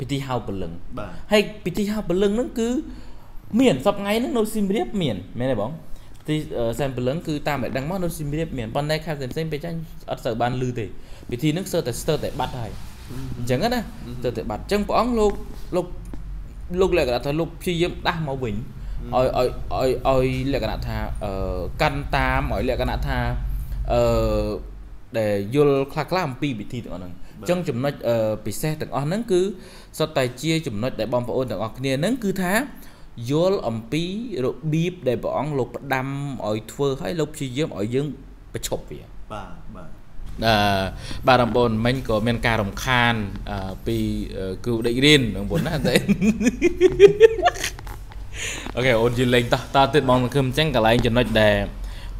S2: ពិធីហៅព្រលឹង
S3: បាទ
S2: ហើយពិធីហៅព្រលឹងហ្នឹងគឺ មានសប្ថ្ងៃហ្នឹងនៅសៀមរាបមានមែនទេបងពិធីអឺសែនព្រលឹងគឺតាមដែលដឹងមកនៅសៀមរាបមានប៉ុន្តែខេត្តផ្សេងៗពេលចាញ់អត់សូវបានឮទេពិធីហ្នឹងស្ទើរតែស្ទើរតែបាត់ហើយអញ្ចឹងណាស្ទើរតែបាត់អញ្ចឹងព្រះអង្គលោកលោកលោកលក្ខណៈថាលោកព្យាយាមដាស់មកវិញឲ្យឲ្យឲ្យឲ្យលក្ខណៈថាអឺកាន់តាមឲ្យលក្ខណៈថាអឺដែលយល់ខ្លះៗអំពីពិធីទាំងអស់ហ្នឹងអញ្ចឹងចំណុចអឺពិសេសទាំងអស់ហ្នឹងគឺសុទ្ធតែជាចំណុចដែលបងប្អូនទាំងអស់គ្នាហ្នឹងគឺថា យល់អំពីរបៀបដែលព្រះអង្គលោកផ្ដាំឲ្យធ្វើឲ្យលោកព្យាយាមឲ្យយើងប្រឈប់វា
S3: បាទបាទ
S2: អឺបាទបងប្អូនមិញក៏មានការរំខានអឺពីអឺគ្រូដេករៀនបងប្អូនណាតែអូខេអូនយឺលេងតោះតើទៀតបងសង្ឃឹមអញ្ចឹងកន្លែងចំណុចដែល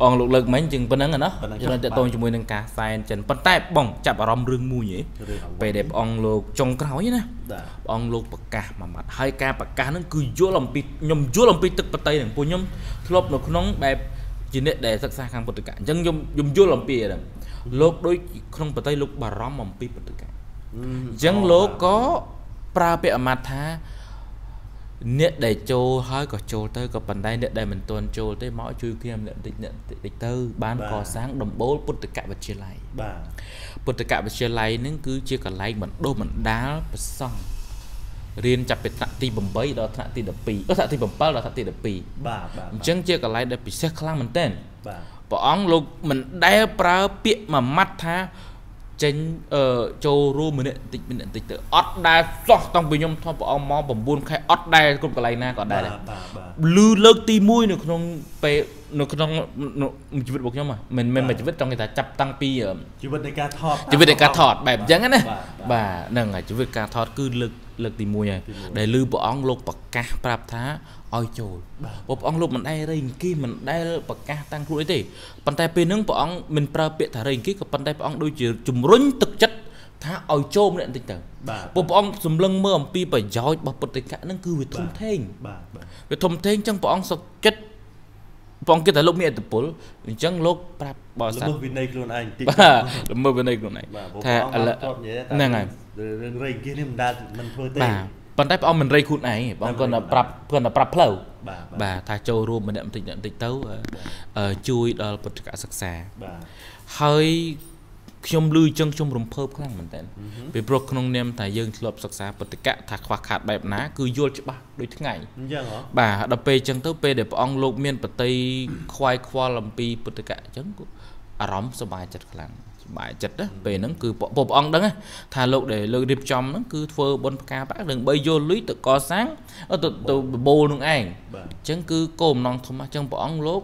S2: បងលោកលើកមិញជាងប៉ុណ្្នឹងណា
S1: ប៉ុណ្ណឹង
S2: ចំណុច
S1: ចុះ
S2: តកតងជាមួយនឹងការសែនចិនប៉ុន្តែបងចាប់អារម្មណ៍រឿងមួយហ៎
S1: រឿងអ្វី
S2: ពេលដែលបងលោកចុងក្រោយណា
S1: បាទ
S2: ព្រះអង្គលោកប្រកាសមួយម៉ាត់ហើយការប្រកាសហ្នឹងគឺយល់អំពីខ្ញុំយល់អំពីទឹកបតីហ្នឹងពួកខ្ញុំធ្លាប់នៅក្នុងបែបជាអ្នកដែលសិក្សាខាងពុទ្ធិកៈអញ្ចឹងខ្ញុំខ្ញុំយល់អំពីហ្នឹងលោកដូចក្នុងបតីលោកបារម្ភអំពីពុទ្ធិកៈអញ្ចឹងលោកក៏ប្រើពាក្យអាម៉ាត់ថា អ្នកដែលចូលហើយក៏ចូលទៅក៏ប៉ុន្តែអ្នកដែលមិនទាន់ចូលទេមកជួយគ្នាម្នាក់បន្តិចអ្នកបន្តិចទៅ បានកសាងដំបូលពុទ្ធិកៈវិទ្យាល័យ
S1: បាទ
S2: ពុទ្ធិកវិទ្យាល័យហ្នឹងគឺជាកន្លែងបណ្ដុះបណ្ដាលប្រសង់រៀនចាប់ពីថ្នាក់ទី8ដល់ថ្នាក់ទី12អឺថ្នាក់ទី7ដល់ថ្នាក់ទី12
S1: បាទបាទ
S2: អញ្ចឹងជាកន្លែងដែលពិសេសខ្លាំងមែនទែន
S1: បាទ
S2: ព្រះអង្គលោកមិនដែលប្រើពាក្យមួយម៉ាត់ថា ចេញអឺចូលរួមម្នាក់បន្តិចម្នាក់បន្តិចទៅអត់ដែលសោះតាំងពីខ្ញុំធំព្រះអង្គមក9ខែអត់ដែលគ្រប់កន្លែងណាក៏ដែរដែរ
S1: បាទបាទ
S2: លឺលើកទី1នៅក្នុងពេលនៅក្នុងជីវិតរបស់ខ្ញុំហ៎មិនមិនមួយជីវិតចង់និយាយថាចាប់តាំងពីអឺ
S1: ជីវិតនៃការថត
S2: ជីវិតនៃការថតបែបអញ្ចឹងណា
S1: បាទ
S2: បាទហ្នឹងហើយជីវិតការថតគឺលើកលើកទី1ហើយដែលលឺព្រះអង្គលោកប្រកាសប្រាប់ថាឲ្យចូលព្រោះព្រះអង្គលោកមិនដែលរៃអង្គាសមិនដែលប្រកាសតាំងខ្លួនអីទេប៉ុន្តែពេលហ្នឹងព្រះអង្គមិនប្រើពាក្យថារៃអង្គាសក៏ប៉ុន្តែព្រះអង្គដូចជាជំរុញទឹកចិត្តថាឲ្យចូលម្នាក់បន្តិចទៅ
S1: បាទ
S2: ព្រោះព្រះអង្គសម្លឹងមើលអំពីប្រយោជន៍របស់ពុទ្ធិកៈហ្នឹងគឺវាធំធេង
S1: បាទបាទ
S2: វាធំធេងអញ្ចឹងព្រះអង្គសុខចិត្ត ព្រះអង្គគិតថាលោកមានអត្តពលអញ្ចឹងលោកប្រាប់បរិស័ទ
S1: ល្មើសវិន័យខ្លួនឯងបន្តិច
S2: បាទល្មើសវិន័យខ្លួនឯង
S1: បាទព្រោះ
S2: ថា
S1: ព្រះ
S2: ឥ
S1: អង្គ
S2: ឡូវ
S1: គាត់និយាយថា
S2: ហ្នឹងហើយ
S1: រឿងរៃគៀសនេះមិនដែលមិនធ្វើទេ
S2: បាទប៉ុន្តែព្រះអង្គមិនរៃខ្លួនឯងទេព្រះអង្គគាត់តែប្រាប់គាត់តែប្រាប់ផ្លូវ
S1: បាទ
S2: បាទថាចូលរួមម្នាក់បន្តិចម្នាក់បន្តិចទៅអឺអឺជួយដល់ពុទ្ធកសិក្សា
S1: បាទ
S2: ហើយ ខ្ញុំឮអញ្ចឹងខ្ញុំរំភើបខ្លាំងមែនតើពីព្រោះក្នុងនាមថាយើងធ្លាប់សិក្សាពុទ្ធកៈថាខ្វះខាតបែបណាគឺយល់ច្បាស់ដូចថ្ងៃ
S1: អញ្ចឹងហ៎
S2: បាទដល់ពេលអញ្ចឹងទៅពេលដែលព្រះអង្គលោកមានបតីខ្វាយខ្វល់អំពីពុទ្ធកៈអញ្ចឹងក៏អារម្មណ៍សប្បាយចិត្តខ្លាំងសប្បាយចិត្តណាពេលហ្នឹងគឺព្រះព្រះអង្គដឹងណាថាលោកដែលលោករៀបចំហ្នឹងគឺធ្វើបុណ្យផ្កាប្រាក់នឹងបីយកលុយទៅកសាងទៅទៅបបូលនឹងឯង
S1: បាទ
S2: អញ្ចឹងគឺគោលបំណងធំអញ្ចឹងព្រះអង្គលោក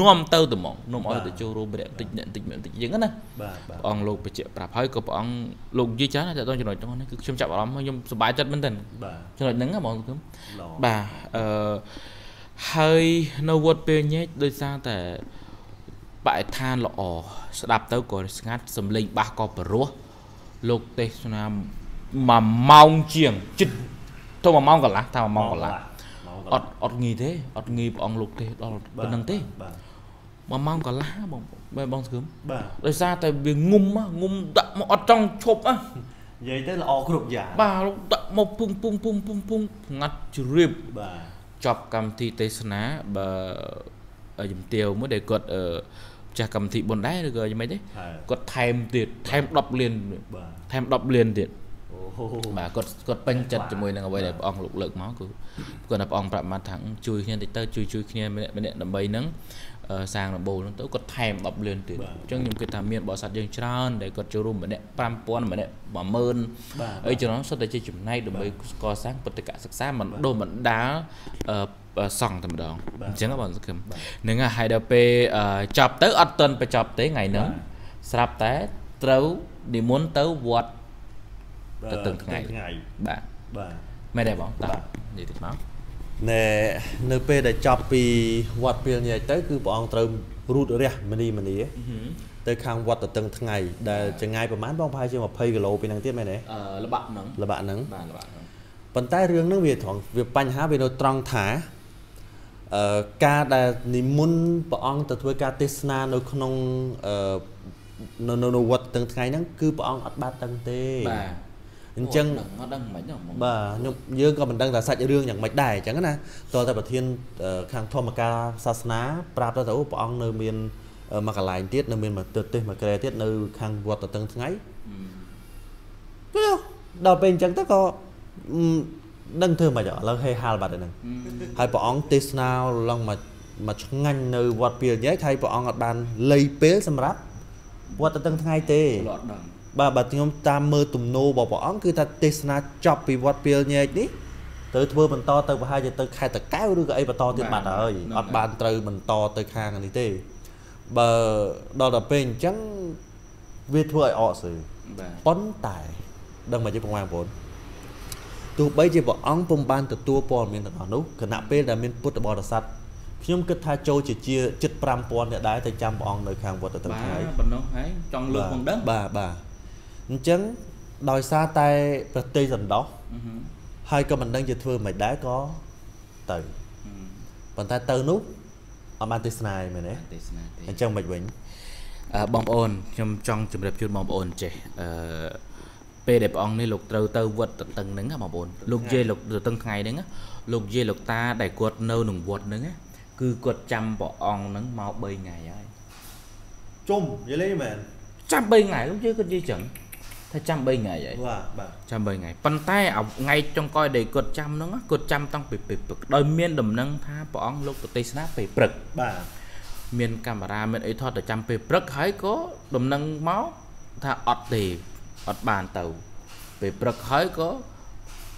S2: នាំទៅទៅហ្មងនាំឲ្យ
S1: បាទ
S2: ទៅចូលរួមម្នាក់បន្តិចម្នាក់បន្តិចម្នាក់បន្តិចអញ្ចឹងណា
S1: បាទបាទ
S2: ព្រះអង្គលោកបញ្ជាក់ប្រាប់ហើយក៏ព្រះអង្គលោកនិយាយច្រើនតែដល់ចំណុចហ្នឹងគឺខ្ញុំចាប់អារម្មណ៍ខ្ញុំសប្បាយចិត្តមែនទែន
S1: បាទ
S2: ចំណុចហ្នឹងណាបងខ្ញុំ
S1: ល្អ
S2: បាទអឺហើយនៅវត្តពេលញែកដោយសារតែបរិស្ថានល្អស្ដាប់ទៅក៏ស្ងាត់សំឡេងបាសក៏ព្រោះលោកទេសនាមួយម៉ោងជាងជិតទៅមួយម៉ោងកន្លះថាមួយម៉ោងកន្លះ
S1: ម៉ោងកន្លះ
S2: អត់អត់ងាយទេអត់ងាយព្រះអង្គលោកទេដល់ប៉ុណ្្នឹងទេ
S1: បាទ
S2: មួយម៉ោងកន្លះបងបងបងស្គឹម
S1: បាទ
S2: ដោយសារតែវាងុំហ៎ងុំដាក់មកអត់ចង់ឈប់ហ៎
S1: និយាយទៅល្អគ្រប់យ៉ាង
S2: បាទលោកដាក់មកពុំពុំពុំពុំពុំងាត់ជ្រាប
S1: បាទ
S2: ចប់កម្មវិធីទេសនាបើជំទាវមួយដែលគាត់អឺម្ចាស់កម្មវិធីបុណ្យដែរឬក៏យ៉ាងម៉េចទេ
S1: ហើយ
S2: គាត់ថែមទៀតថែម10លាន
S1: បាទ
S2: ថែម10លានទៀត
S1: អូហូ
S2: បាទគាត់គាត់ពេញចិត្តជាមួយនឹងអ្វីដែលព្រះអង្គលោកលើកមកគឺគាត់ថាព្រះអង្គប្រាប់មកថាជួយគ្នាតិចទៅជួយជួយគ្នាម្នាក់ម្នាក់ដើម្បីនឹងអឺសាងដំបូលហ្នឹងទៅគាត់ថែម10លានទៀតអញ្ចឹងខ្ញុំគិតថាមានបរិស័ទយើងច្រើនដែលគាត់ចូលរួមម្នាក់5000ម្នាក់10000
S1: បាទ
S2: អីចំណងសុទ្ធតែជាចំណែកដើម្បីកសាងពុទ្ធិកសិក្សាមិនដុះបណ្ដាលអឺអឺសង្ឃតែម្ដងអញ្ចឹងហ៎បងសង្ឃឹមហ្នឹងហើយហើយដល់ពេលអឺចប់ទៅអត់ទាន់បញ្ចប់ទេថ្ងៃហ្នឹងស្រាប់តែត្រូវនិមន្តទៅវត្ត ទៅទឹងថ្ងៃ
S1: ថ្ងៃ
S2: បាទ
S1: បាទ
S2: មែនទេបងតា
S1: បាទ
S2: និយាយតិចមក
S1: ណែនៅពេលដែលចប់ពីវត្តពេលញែកទៅគឺព្រះអង្គត្រូវរូតរះមនីមនីទៅខាងវត្តតទឹងថ្ងៃដែលចង្ងាយប្រហែលបងប្រហែលជា20គីឡូពីហ្នឹងទៀតមែនទេ
S2: អឺលបាក់ហ្នឹង
S1: លបាក់ហ្នឹង
S2: បាទលបាក់ហ្នឹង
S1: ប៉ុន្តែរឿងហ្នឹងវាត្រង់វាបញ្ហាវានៅត្រង់ថាអឺការដែលនិមន្តព្រះអង្គទៅធ្វើការទេសនានៅក្នុងអឺនៅនៅនៅវត្តទាំងថ្ងៃហ្នឹងគឺព្រះអង្គអត់បានដឹងទេ
S2: បាទ
S1: អញ្ចឹង
S2: អត់ដឹងមិនហ្នឹងហ្មង
S1: បាទខ្ញុំយើងក៏មិនដឹងថាសាច់រឿងយ៉ាងម៉េចដែរអញ្ចឹងណាតើតែប្រធានអឺខាងធម្មការសាសនាប្រាប់ទៅថាអូព្រះអង្គនៅមានអឺមួយកន្លែងទៀតនៅមានមកទិទេសមកក្រែទៀតនៅខាងវត្តតទឹងថ្ងៃគឺដល់ពេលអញ្ចឹងទៅក៏អឺដឹងធ្វើមិនឥឡូវហេហាលបាត់ហើយហ្នឹងហើយព្រះអង្គទេសនាឡើងមកមកឆ្ងាញ់នៅវត្តពីលញែកហើយព្រះអង្គអត់បានលៃពេលសម្រាប់វត្តតទឹងថ្ងៃទេ
S2: លោកអត់ដឹង
S1: បាទបាទខ្ញុំតាមមើលទំនោររបស់ព្រះអង្គគឺថាទេសនាចប់ពីវត្តពីលញែកនេះទៅធ្វើបន្តទៅប្រហែលជាទៅខេត្តតកែវឬក៏អីបន្តទៀតបាត់ហើយអត់បានត្រូវបន្តទៅខាងនេះទេបើដល់ដល់ពេលអញ្ចឹងវាធ្វើឲ្យអកស្រូវ
S2: បាទ
S1: ប៉ុន្តែដឹងមកទេបងប្អូនទោះបីជាព្រះអង្គពុំបានទទួលព័ត៌មានទាំងអស់នោះគណៈពេលដែលមានពុទ្ធបរិស័ទខ្ញុំគិតថាចូលជាជាជិត5000អ្នកដែរទៅចាំព្រះអង្គនៅខាងវត្តទៅ
S2: បា
S1: ថ្ងៃ
S2: ទប៉ុណ្ណោះហើយចង់លើកមកដឹង
S1: បាទបាទ អញ្ចឹងដោយសារតែប្រទេសសន្តោស
S2: អឺហឺ
S1: ហើយក៏មិនដឹងជាធ្វើមិនដែរក៏ទៅប៉ុន្តែទៅនោះអត់បានទេសនាឯមែនទេ
S2: ទេសនាទេ
S1: អញ្ចឹងមិនវិញ
S2: អឺបងប្អូនខ្ញុំចង់ជម្រាបជូនបងប្អូនចេះអឺពេលដែលព្រះអង្គនេះលោកត្រូវទៅវត្តតតឹងហ្នឹងណាបងប្អូនលោកយាយលោកទៅតឹងថ្ងៃហ្នឹងណាលោកយាយលោកតាដែលគាត់នៅក្នុងវត្តហ្នឹងណាគឺគាត់ចាំព្រះអង្គហ្នឹងមក3ថ្ងៃហើយ
S1: ជុំយល់ទេមែន
S2: ចាំ3ថ្ងៃលោកយាយគាត់និយាយចឹងថា ចាំ3ថ្ងៃហើយ
S1: បាទបាទ
S2: ចាំ3ថ្ងៃប៉ុន្តែអាថ្ងៃចុងក្រោយដែលគាត់ចាំហ្នឹងណាគាត់ចាំតាំងពីពេលព្រឹកដោយមានដំណឹងថាព្រះអង្គលោកទៅទេសនាពេលព្រឹក
S1: បាទ
S2: មានកាមេរ៉ាមានអីថតទៅចាំពេលព្រឹកហើយក៏ដំណឹងមកថាអត់ទេអត់បានទៅពេលព្រឹកហើយក៏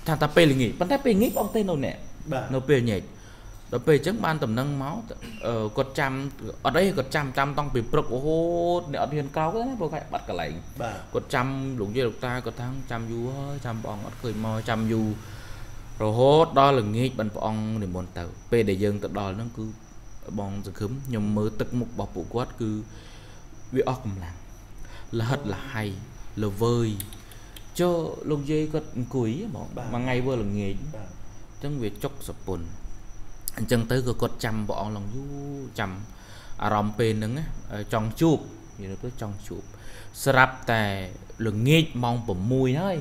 S2: ថាតែពេលល្ងាចប៉ុន្តែពេលល្ងាចបងទេនៅនេះ
S1: បាទ
S2: នៅពេលល្ងាច ដល់ពេលអញ្ចឹងបានដំណឹងមកអឺគាត់ចាំអត់អីគាត់ចាំចាំតាំងពីព្រឹករហូតអ្នកអត់ហ៊ានក្រោកទេណាព្រោះកាច់បាត់កន្លែង
S1: បាទ
S2: គាត់ចាំលោកយាយលោកតាគាត់ថាចាំយូរហើយចាំព្រះអង្គអត់ឃើញមកចាំយូររហូតដល់ល្ងាចបានព្រះអង្គនិមន្តទៅ ពេលដែលយើងទៅដល់ហ្នឹងគឺបងសង្ឃឹមខ្ញុំមើលទឹកមុខរបស់ពួកគាត់គឺវាអស់កម្លាំងលហិតលហៃល្វើយចូលលោកយាយគាត់អង្គុយហ្មងមួយថ្ងៃវើល្ងាច
S1: បាទ
S2: អញ្ចឹងវាចុកសពុន អញ្ចឹងទៅក៏គាត់ចាំព្រះអង្គឡើងយូរចាំអារម្មណ៍ពេលហ្នឹងណាចង់ជួបនិយាយទៅចង់ជួបស្រាប់តែល្ងាចម៉ោង6ហើយ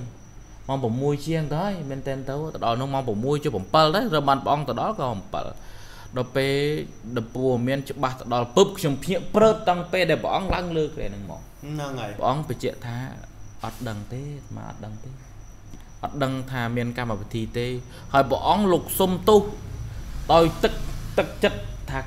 S2: ម៉ោង6ជាងទៅហើយមែនតើទៅទៅដល់នោះម៉ោង6ជិះ7ដែររើបានព្រះអង្គទៅដល់ក៏7ដល់ពេលដល់ពួរមានច្បាស់ទៅដល់ពឹបខ្ញុំភ្ញាក់ព្រឺតតាំងពេលដែលព្រះអង្គឡើងលើក្រែហ្នឹងមក
S1: ហ្នឹងហើយ
S2: ព្រះអង្គបញ្ជាក់ថាអត់ដឹងទេអាត្មាអត់ដឹងទេអត់ដឹងថាមានកម្មវិធីទេហើយព្រះអង្គលោកសុំទោស ដោយទឹកទឹកចិត្តថា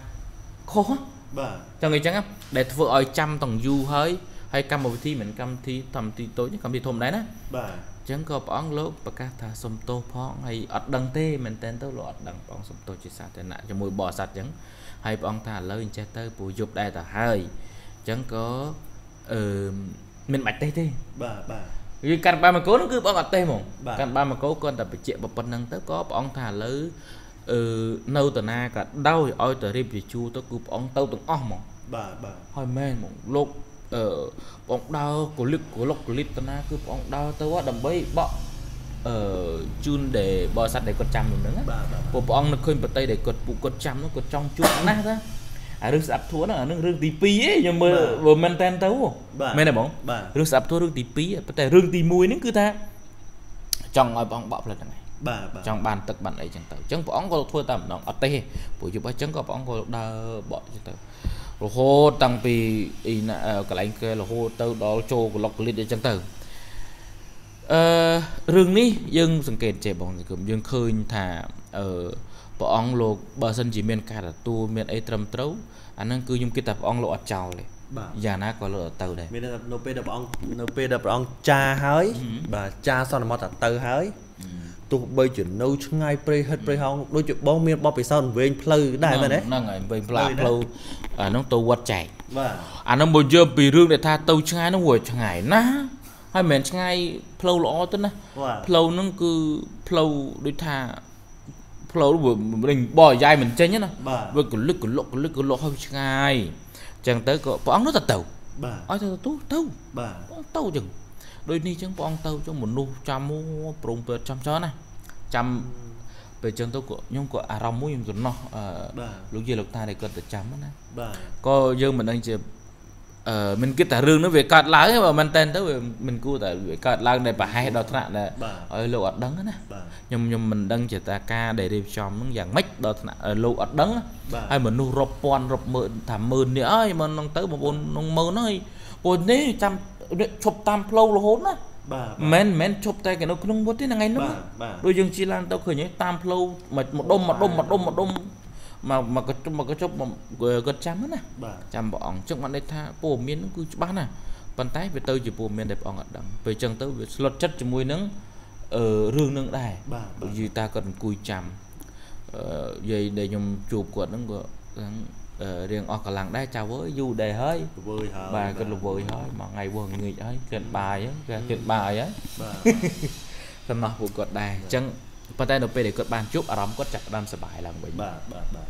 S2: ខុសហ៎
S1: បាទ
S2: ចឹងអីចឹងហ៎ដែលធ្វើឲ្យចាំតង់យូរហើយហើយកម្មវិធីមិនកម្មវិធីធម្មតាតូចទេកម្មវិធីធំដែរណា
S1: បាទ
S2: ចឹងក៏ព្រះអង្គលោកប្រកាសថាសុំទោសផងហើយអត់ដឹងទេមែនតើទៅលោកអត់ដឹងព្រះអង្គសុំទោសជាសាធារណៈជាមួយបរិស័ទចឹងហើយព្រះអង្គថាឥឡូវអញ្ចេះទៅព្រោះយប់ដែរទៅហើយចឹងក៏អឺមិនបាច់ទេទេ
S1: បាទបាទ
S2: វាកាន់បានមកគោហ្នឹងគឺព្រះអង្គអត់ទេហ្មង
S1: បាទ
S2: កាន់បានមកគោគាត់តែបញ្ជាក់ប៉ុណ្្នឹងទៅក៏ព្រះអង្គថាឥឡូវ អឺនៅតាណាក៏ដោយឲ្យទៅរៀបជាជួរទៅគឺព្រះអង្គទៅទាំងអស់ហ្មង
S1: បាទបាទ
S2: ហើយមែនហ្មងលោកអឺព្រះអង្គដើរកលិកកលុកកលិតតាណាគឺព្រះអង្គដើរទៅហ៎ដើម្បីបក់អឺជូនដែលបរិស័ទដែលគាត់ចាំនោះហ្នឹងណា
S1: បាទបាទ
S2: ព្រោះព្រះអង្គនឹកឃើញប្រតិដែលគាត់ពួកគាត់ចាំនោះគាត់ចង់ជួបណាស់តាអារឿងស្ដាប់ធួហ្នឹងអានឹងរឿងទី2ឯងខ្ញុំមើលមើលមែនតែនទៅហ៎
S1: បាទ
S2: មែនទេបង
S1: បាទ
S2: រឿងស្ដាប់ធួរឿងទី2ប៉ុន្តែរឿងទី1ហ្នឹងគឺថាចង់ឲ្យព្រះអង្គបកផ្លិតហ្នឹងឯង
S1: បាទបាទ
S2: ចង់បានទឹកបានអីចឹងទៅអញ្ចឹងព្រះអង្គក៏ធ្វើតាមម្ដងអត់ទេព្រោះយប់អញ្ចឹងក៏ព្រះអង្គក៏ដើរបកចឹងទៅរហូតតាំងពីអីណាអឺកន្លែងគេរហូតទៅដល់ចូលក្លុកក្លិតអីចឹងទៅអឺរឿងនេះយើងសង្កេតចេះបងសង្គមយើងឃើញថាអឺព្រះអង្គលោកបើសិនជាមានការទទួលមានអីត្រឹមត្រូវអាហ្នឹងគឺខ្ញុំគិតថាព្រះអង្គលោកអត់ចោលទេ
S1: បាទ
S2: យ៉ាងណាក៏លោកអត់ទៅដែរ
S1: មានន័យថានៅពេលដែលព្រះអង្គនៅពេលដែលព្រះអង្គចាហើយបាទចាសន្មតថាទៅហើយ ទោះបីជានៅឆ្ងាយព្រៃហិតព្រៃហោងដូចជាបងមានបបពិសោធន៍វែងផ្លូវដែរមែនទេ
S2: ហ្នឹងហើយវិញផ្លា
S1: ផ្លូវណា
S2: ផ្លូវអាហ្នឹងទៅវត្តចែក
S1: បាទ
S2: អានោះមកយកពីរឿងដែលថាទៅឆ្ងាយហ្នឹងវាឆ្ងាយណាស់ហើយមិនមែនឆ្ងាយផ្លូវល្អទៅណា
S1: បាទ
S2: ផ្លូវហ្នឹងគឺផ្លូវដូចថាផ្លូវវារេញបោះយាយមិនចេញណា
S1: បាទ
S2: វាកលឹកកលុកកលឹកកលុកហើយឆ្ងាយអញ្ចឹងទៅក៏ព្រះអង្គនោះទៅទៅ
S1: បាទ
S2: ឲ្យទៅទៅទៅ
S1: បាទ
S2: ព្រះអង្គទៅអញ្ចឹង ដូចនេះអញ្ចឹងព្រះអង្គទៅអញ្ចឹងមនុស្សចាំអូប្រងពេទ្យចាំច្រើនណាចាំពេលអញ្ចឹងទៅក៏ខ្ញុំក៏អារម្មណ៍មួយខ្ញុំសំណោះអឺ
S1: បាទ
S2: លោកយាយលោកតាដែលគាត់ទៅចាំហ្នឹងណា
S1: បាទ
S2: ក៏យើងមិនដឹងជាអឺមិនគិតថារឿងនោះវាកើតឡើងទេបើមិនតែនទៅវាមិនគួរតែវាកើតឡើងដែលប្រហែសដល់ថ្នាក់ដែល
S1: បាទ
S2: ឲ្យលោកអត់ដឹងណា
S1: បាទ
S2: ខ្ញុំខ្ញុំមិនដឹងចេតាការដែលរៀបចំហ្នឹងយ៉ាងម៉េចដល់ថ្នាក់ឲ្យលោកអត់ដឹងណា
S1: បាទ
S2: ហើយមនុស្សរាប់ពាន់រាប់ម៉ឺនថាម៉ឺននេះអើយមិននឹងទៅបងប្អូននឹងម៉ឺនហើយពួកនេះចាំនេះ ឈប់តាមផ្លូវរហូតណា
S1: បាទ
S2: មិនមែនឈប់តែគេនៅក្នុងវត្តទេថ្ងៃនោះ
S1: បាទបាទ
S2: ដូចយើងជិះឡើងទៅឃើញទេតាមផ្លូវមកម្ដុំម្ដុំម្ដុំម្ដុំមកមកកញ្ចប់មកកញ្ចប់មកគាត់ចាំហ្នឹងណា
S1: បាទ
S2: ចាំព្រះអង្គចឹងបានន័យថាព័ត៌មានហ្នឹងគឺច្បាស់ណាស់ប៉ុន្តែវាទៅជាព័ត៌មានដែលព្រះអង្គអត់ដឹងពេលចឹងទៅវាស្លុតចិត្តជាមួយនឹងអឺរឿងហ្នឹងដែរ
S1: បាទបាទ
S2: ដូចយីតាគាត់អង្គុយចាំអឺយាយដែលខ្ញុំជួបគាត់ហ្នឹងក៏ហ្នឹងអឺ រៀងអស់កម្លាំងដែរចៅអើយយូរដែរហើយ
S3: វើយហើយ
S2: បាទគាត់ល្វើយហើយមួយថ្ងៃវងងើចហើយគាត់បាយហើយគាត់គាត់បាយហើយ
S3: បាទ
S2: សំណោះពួកគាត់ដែរអញ្ចឹងប៉ុន្តែនៅពេលដែលគាត់បានជួបអារម្មណ៍គាត់ចាប់ផ្ដើមសប្បាយឡើងវិញ
S3: បាទបាទបាទ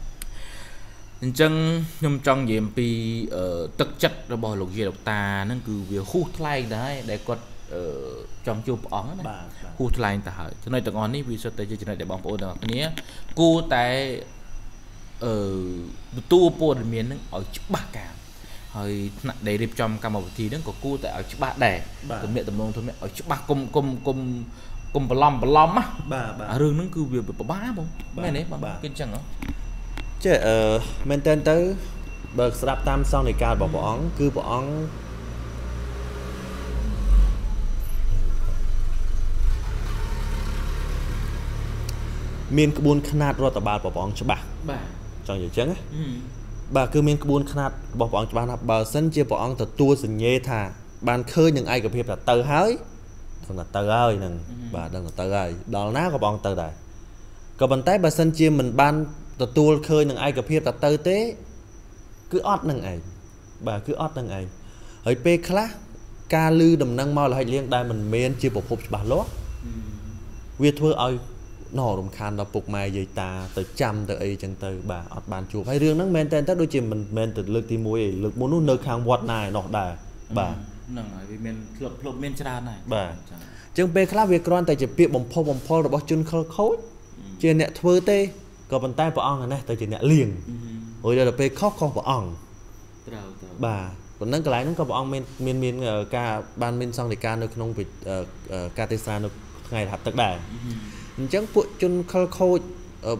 S2: អញ្ចឹងខ្ញុំចង់និយាយអំពីអឺទឹកចិត្តរបស់លោកយាយលោកតាហ្នឹងគឺវាហ៊ូសថ្លែងដែរដែលគាត់អឺចង់ជួបព្រះអង្គណា
S3: បាទបាទ
S2: ហ៊ូសថ្លែងទៅហើយចំណុចទាំងអស់នេះវាសុទ្ធតែជាចំណុចដែលបងប្អូនទាំងអស់គ្នាគួរតែ អឺទទួលព័ត៌មានហ្នឹងឲ្យច្បាស់កាមហើយថ្នាក់ដែលរៀបចំកម្មវិធីហ្នឹងក៏គួរតែឲ្យច្បាស់ដែរទំនាក់ទំនងទៅឲ្យច្បាស់គុំគុំគុំគុំបន្លំបន្លំណា
S3: បាទបាទ
S2: អារឿងហ្នឹងគឺវាពិបាកបងមែនទេបង
S3: បាទ
S2: គឺអញ្ចឹងហ៎
S1: ចេះអឺមែនតើទៅបើស្ដាប់តាមសង្ឃនៃការរបស់ព្រះអង្គគឺព្រះអង្គមានក្បួនខ្នាតរដ្ឋបាលរបស់ព្រះអង្គច្បាស់
S2: បាទ
S1: ចង់និយាយអញ្ចឹងណាបាទគឺមានក្បួនខ្នាតរបស់ព្រះអង្គច្បាស់ណាស់បើសិនជាព្រះអង្គទទួលសញ្ញេថាបានឃើញនឹងឯកភាពថាទៅហើយដឹងថាទៅហើយនឹងបាទដឹងថាទៅហើយដល់ណាក៏ព្រះអង្គទៅដែរក៏ប៉ុន្តែបើសិនជាមិនបានទទួលឃើញនឹងឯកភាពថាទៅទេ គឺអត់នឹងឯងបាទគឺអត់នឹងឯងហើយពេលខ្លះការលឺដំណឹងមកលហិចលៀងដែលមិនមែនជាប្រភពច្បាស់លាស់វាធ្វើឲ្យ ណរំខានដល់ពុកម៉ែយាយតាទៅចាំទៅអីចឹងទៅបាទអត់បានជួបហើយរឿងហ្នឹងមែនតើទៅដូចជាមិនមែនទៅលើកទី1ឯងលើកមុននោះនៅខាងវត្តណាឯណោះដែរបាទ
S2: ហ្នឹងហើយវាមានធ្លាប់ធ្លាប់មានច្រើនហើយ
S1: បាទ
S2: អញ្ចឹង
S1: ចឹងពេលខ្លះវាគ្រាន់តែជាពាក្យបំផុសបំផុលរបស់ជនខិលខូចជាអ្នកធ្វើទេក៏ប៉ុន្តែព្រះអង្គឯនេះទៅជាអ្នកលៀងហើយដល់ពេលខុសខុសព្រះអង្គ
S2: ត្រូវត្រូវ
S1: បាទប៉ុណ្ណឹងកន្លែងហ្នឹងក៏ព្រះអង្គមានមានមានអឺការបានមានសង្ឃដីកានៅក្នុងវិអឺអឺការទេសនានៅថ្ងៃរហ័សទឹកដែរ អញ្ចឹងពួកជនខិលខូចអឺ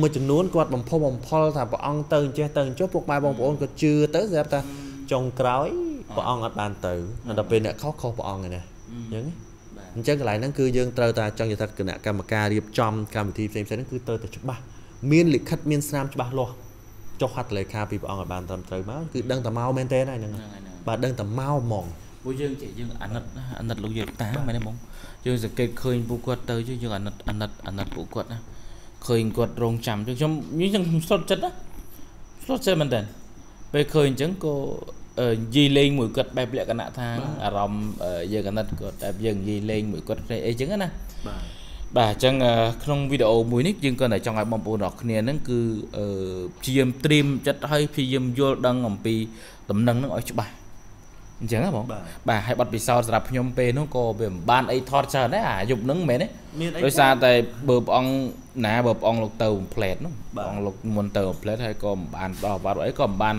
S1: មួយចំនួនគាត់បំផុសបំផុលថាព្រះអង្គទៅអញ្ចេះទៅអញ្ចុះពួកម៉ែបងប្អូនក៏ជឿទៅស្រាប់តែចុងក្រោយព្រះអង្គអត់បានទៅដល់ពេលអ្នកខុសខុសព្រះអង្គឯនេះអញ្ចឹង
S2: បាទ
S1: អញ្ចឹងកន្លែងហ្នឹងគឺយើងត្រូវតែចង់និយាយថាគណៈកម្មការរៀបចំកម្មវិធីផ្សេងៗហ្នឹងគឺត្រូវតែច្បាស់មានលិខិតមានស្នាមច្បាស់លាស់ចុះហត្ថលេខាពីព្រះអង្គឲ្យបានត្រឹមត្រូវមកគឺដឹងតែមកមែនទេហើយហ្នឹង
S2: ហ្នឹងហើយហ្នឹង
S1: បាទដឹងតែមកហ្មង
S2: ពួកយើងចេះយើងអាណិតណាអាណិតលោកយាយតាមែនទេបង យើងសង្កេតឃើញពួកគាត់ទៅជិះយើងអាណិតអាណិតអាណិតពួកគាត់ណាឃើញគាត់រងចាំជិះខ្ញុំខ្ញុំស្លុតចិត្តណាស្លុតចិត្តមែនតើពេលឃើញអញ្ចឹងក៏អឺនិយាយលេងមួយគាត់បែបលក្ខណៈថាអារម្មណ៍អឺយើងអាណិតគាត់តែយើងនិយាយលេងមួយគាត់អីអញ្ចឹងណា
S3: បាទ
S2: បាទអញ្ចឹងអឺក្នុងវីដេអូមួយនេះយើងគាត់តែចង់ឲ្យបងប្អូនរបស់គ្នាហ្នឹងគឺអឺព្យាយាមត្រៀមចិត្តឲ្យព្យាយាមយល់ដឹងអំពីដំណឹងហ្នឹងឲ្យច្បាស់ អញ្ចឹងហ៎បង
S3: បាទ
S2: បាទហើយបတ်ពិសោធន៍សម្រាប់ខ្ញុំពេលនោះក៏វាមិនបានអីថតច្រើនដែរអាយប់ហ្នឹងមែនទេ
S3: មានអី
S2: ដោយសារតែបើព្រះអង្គណាបើព្រះអង្គលោកទៅផ្លែតនោះ
S3: បាទ
S2: ព្រះអង្គលោកមុនទៅផ្លែតហើយក៏មិនបានដល់បាត់អីក៏មិនបាន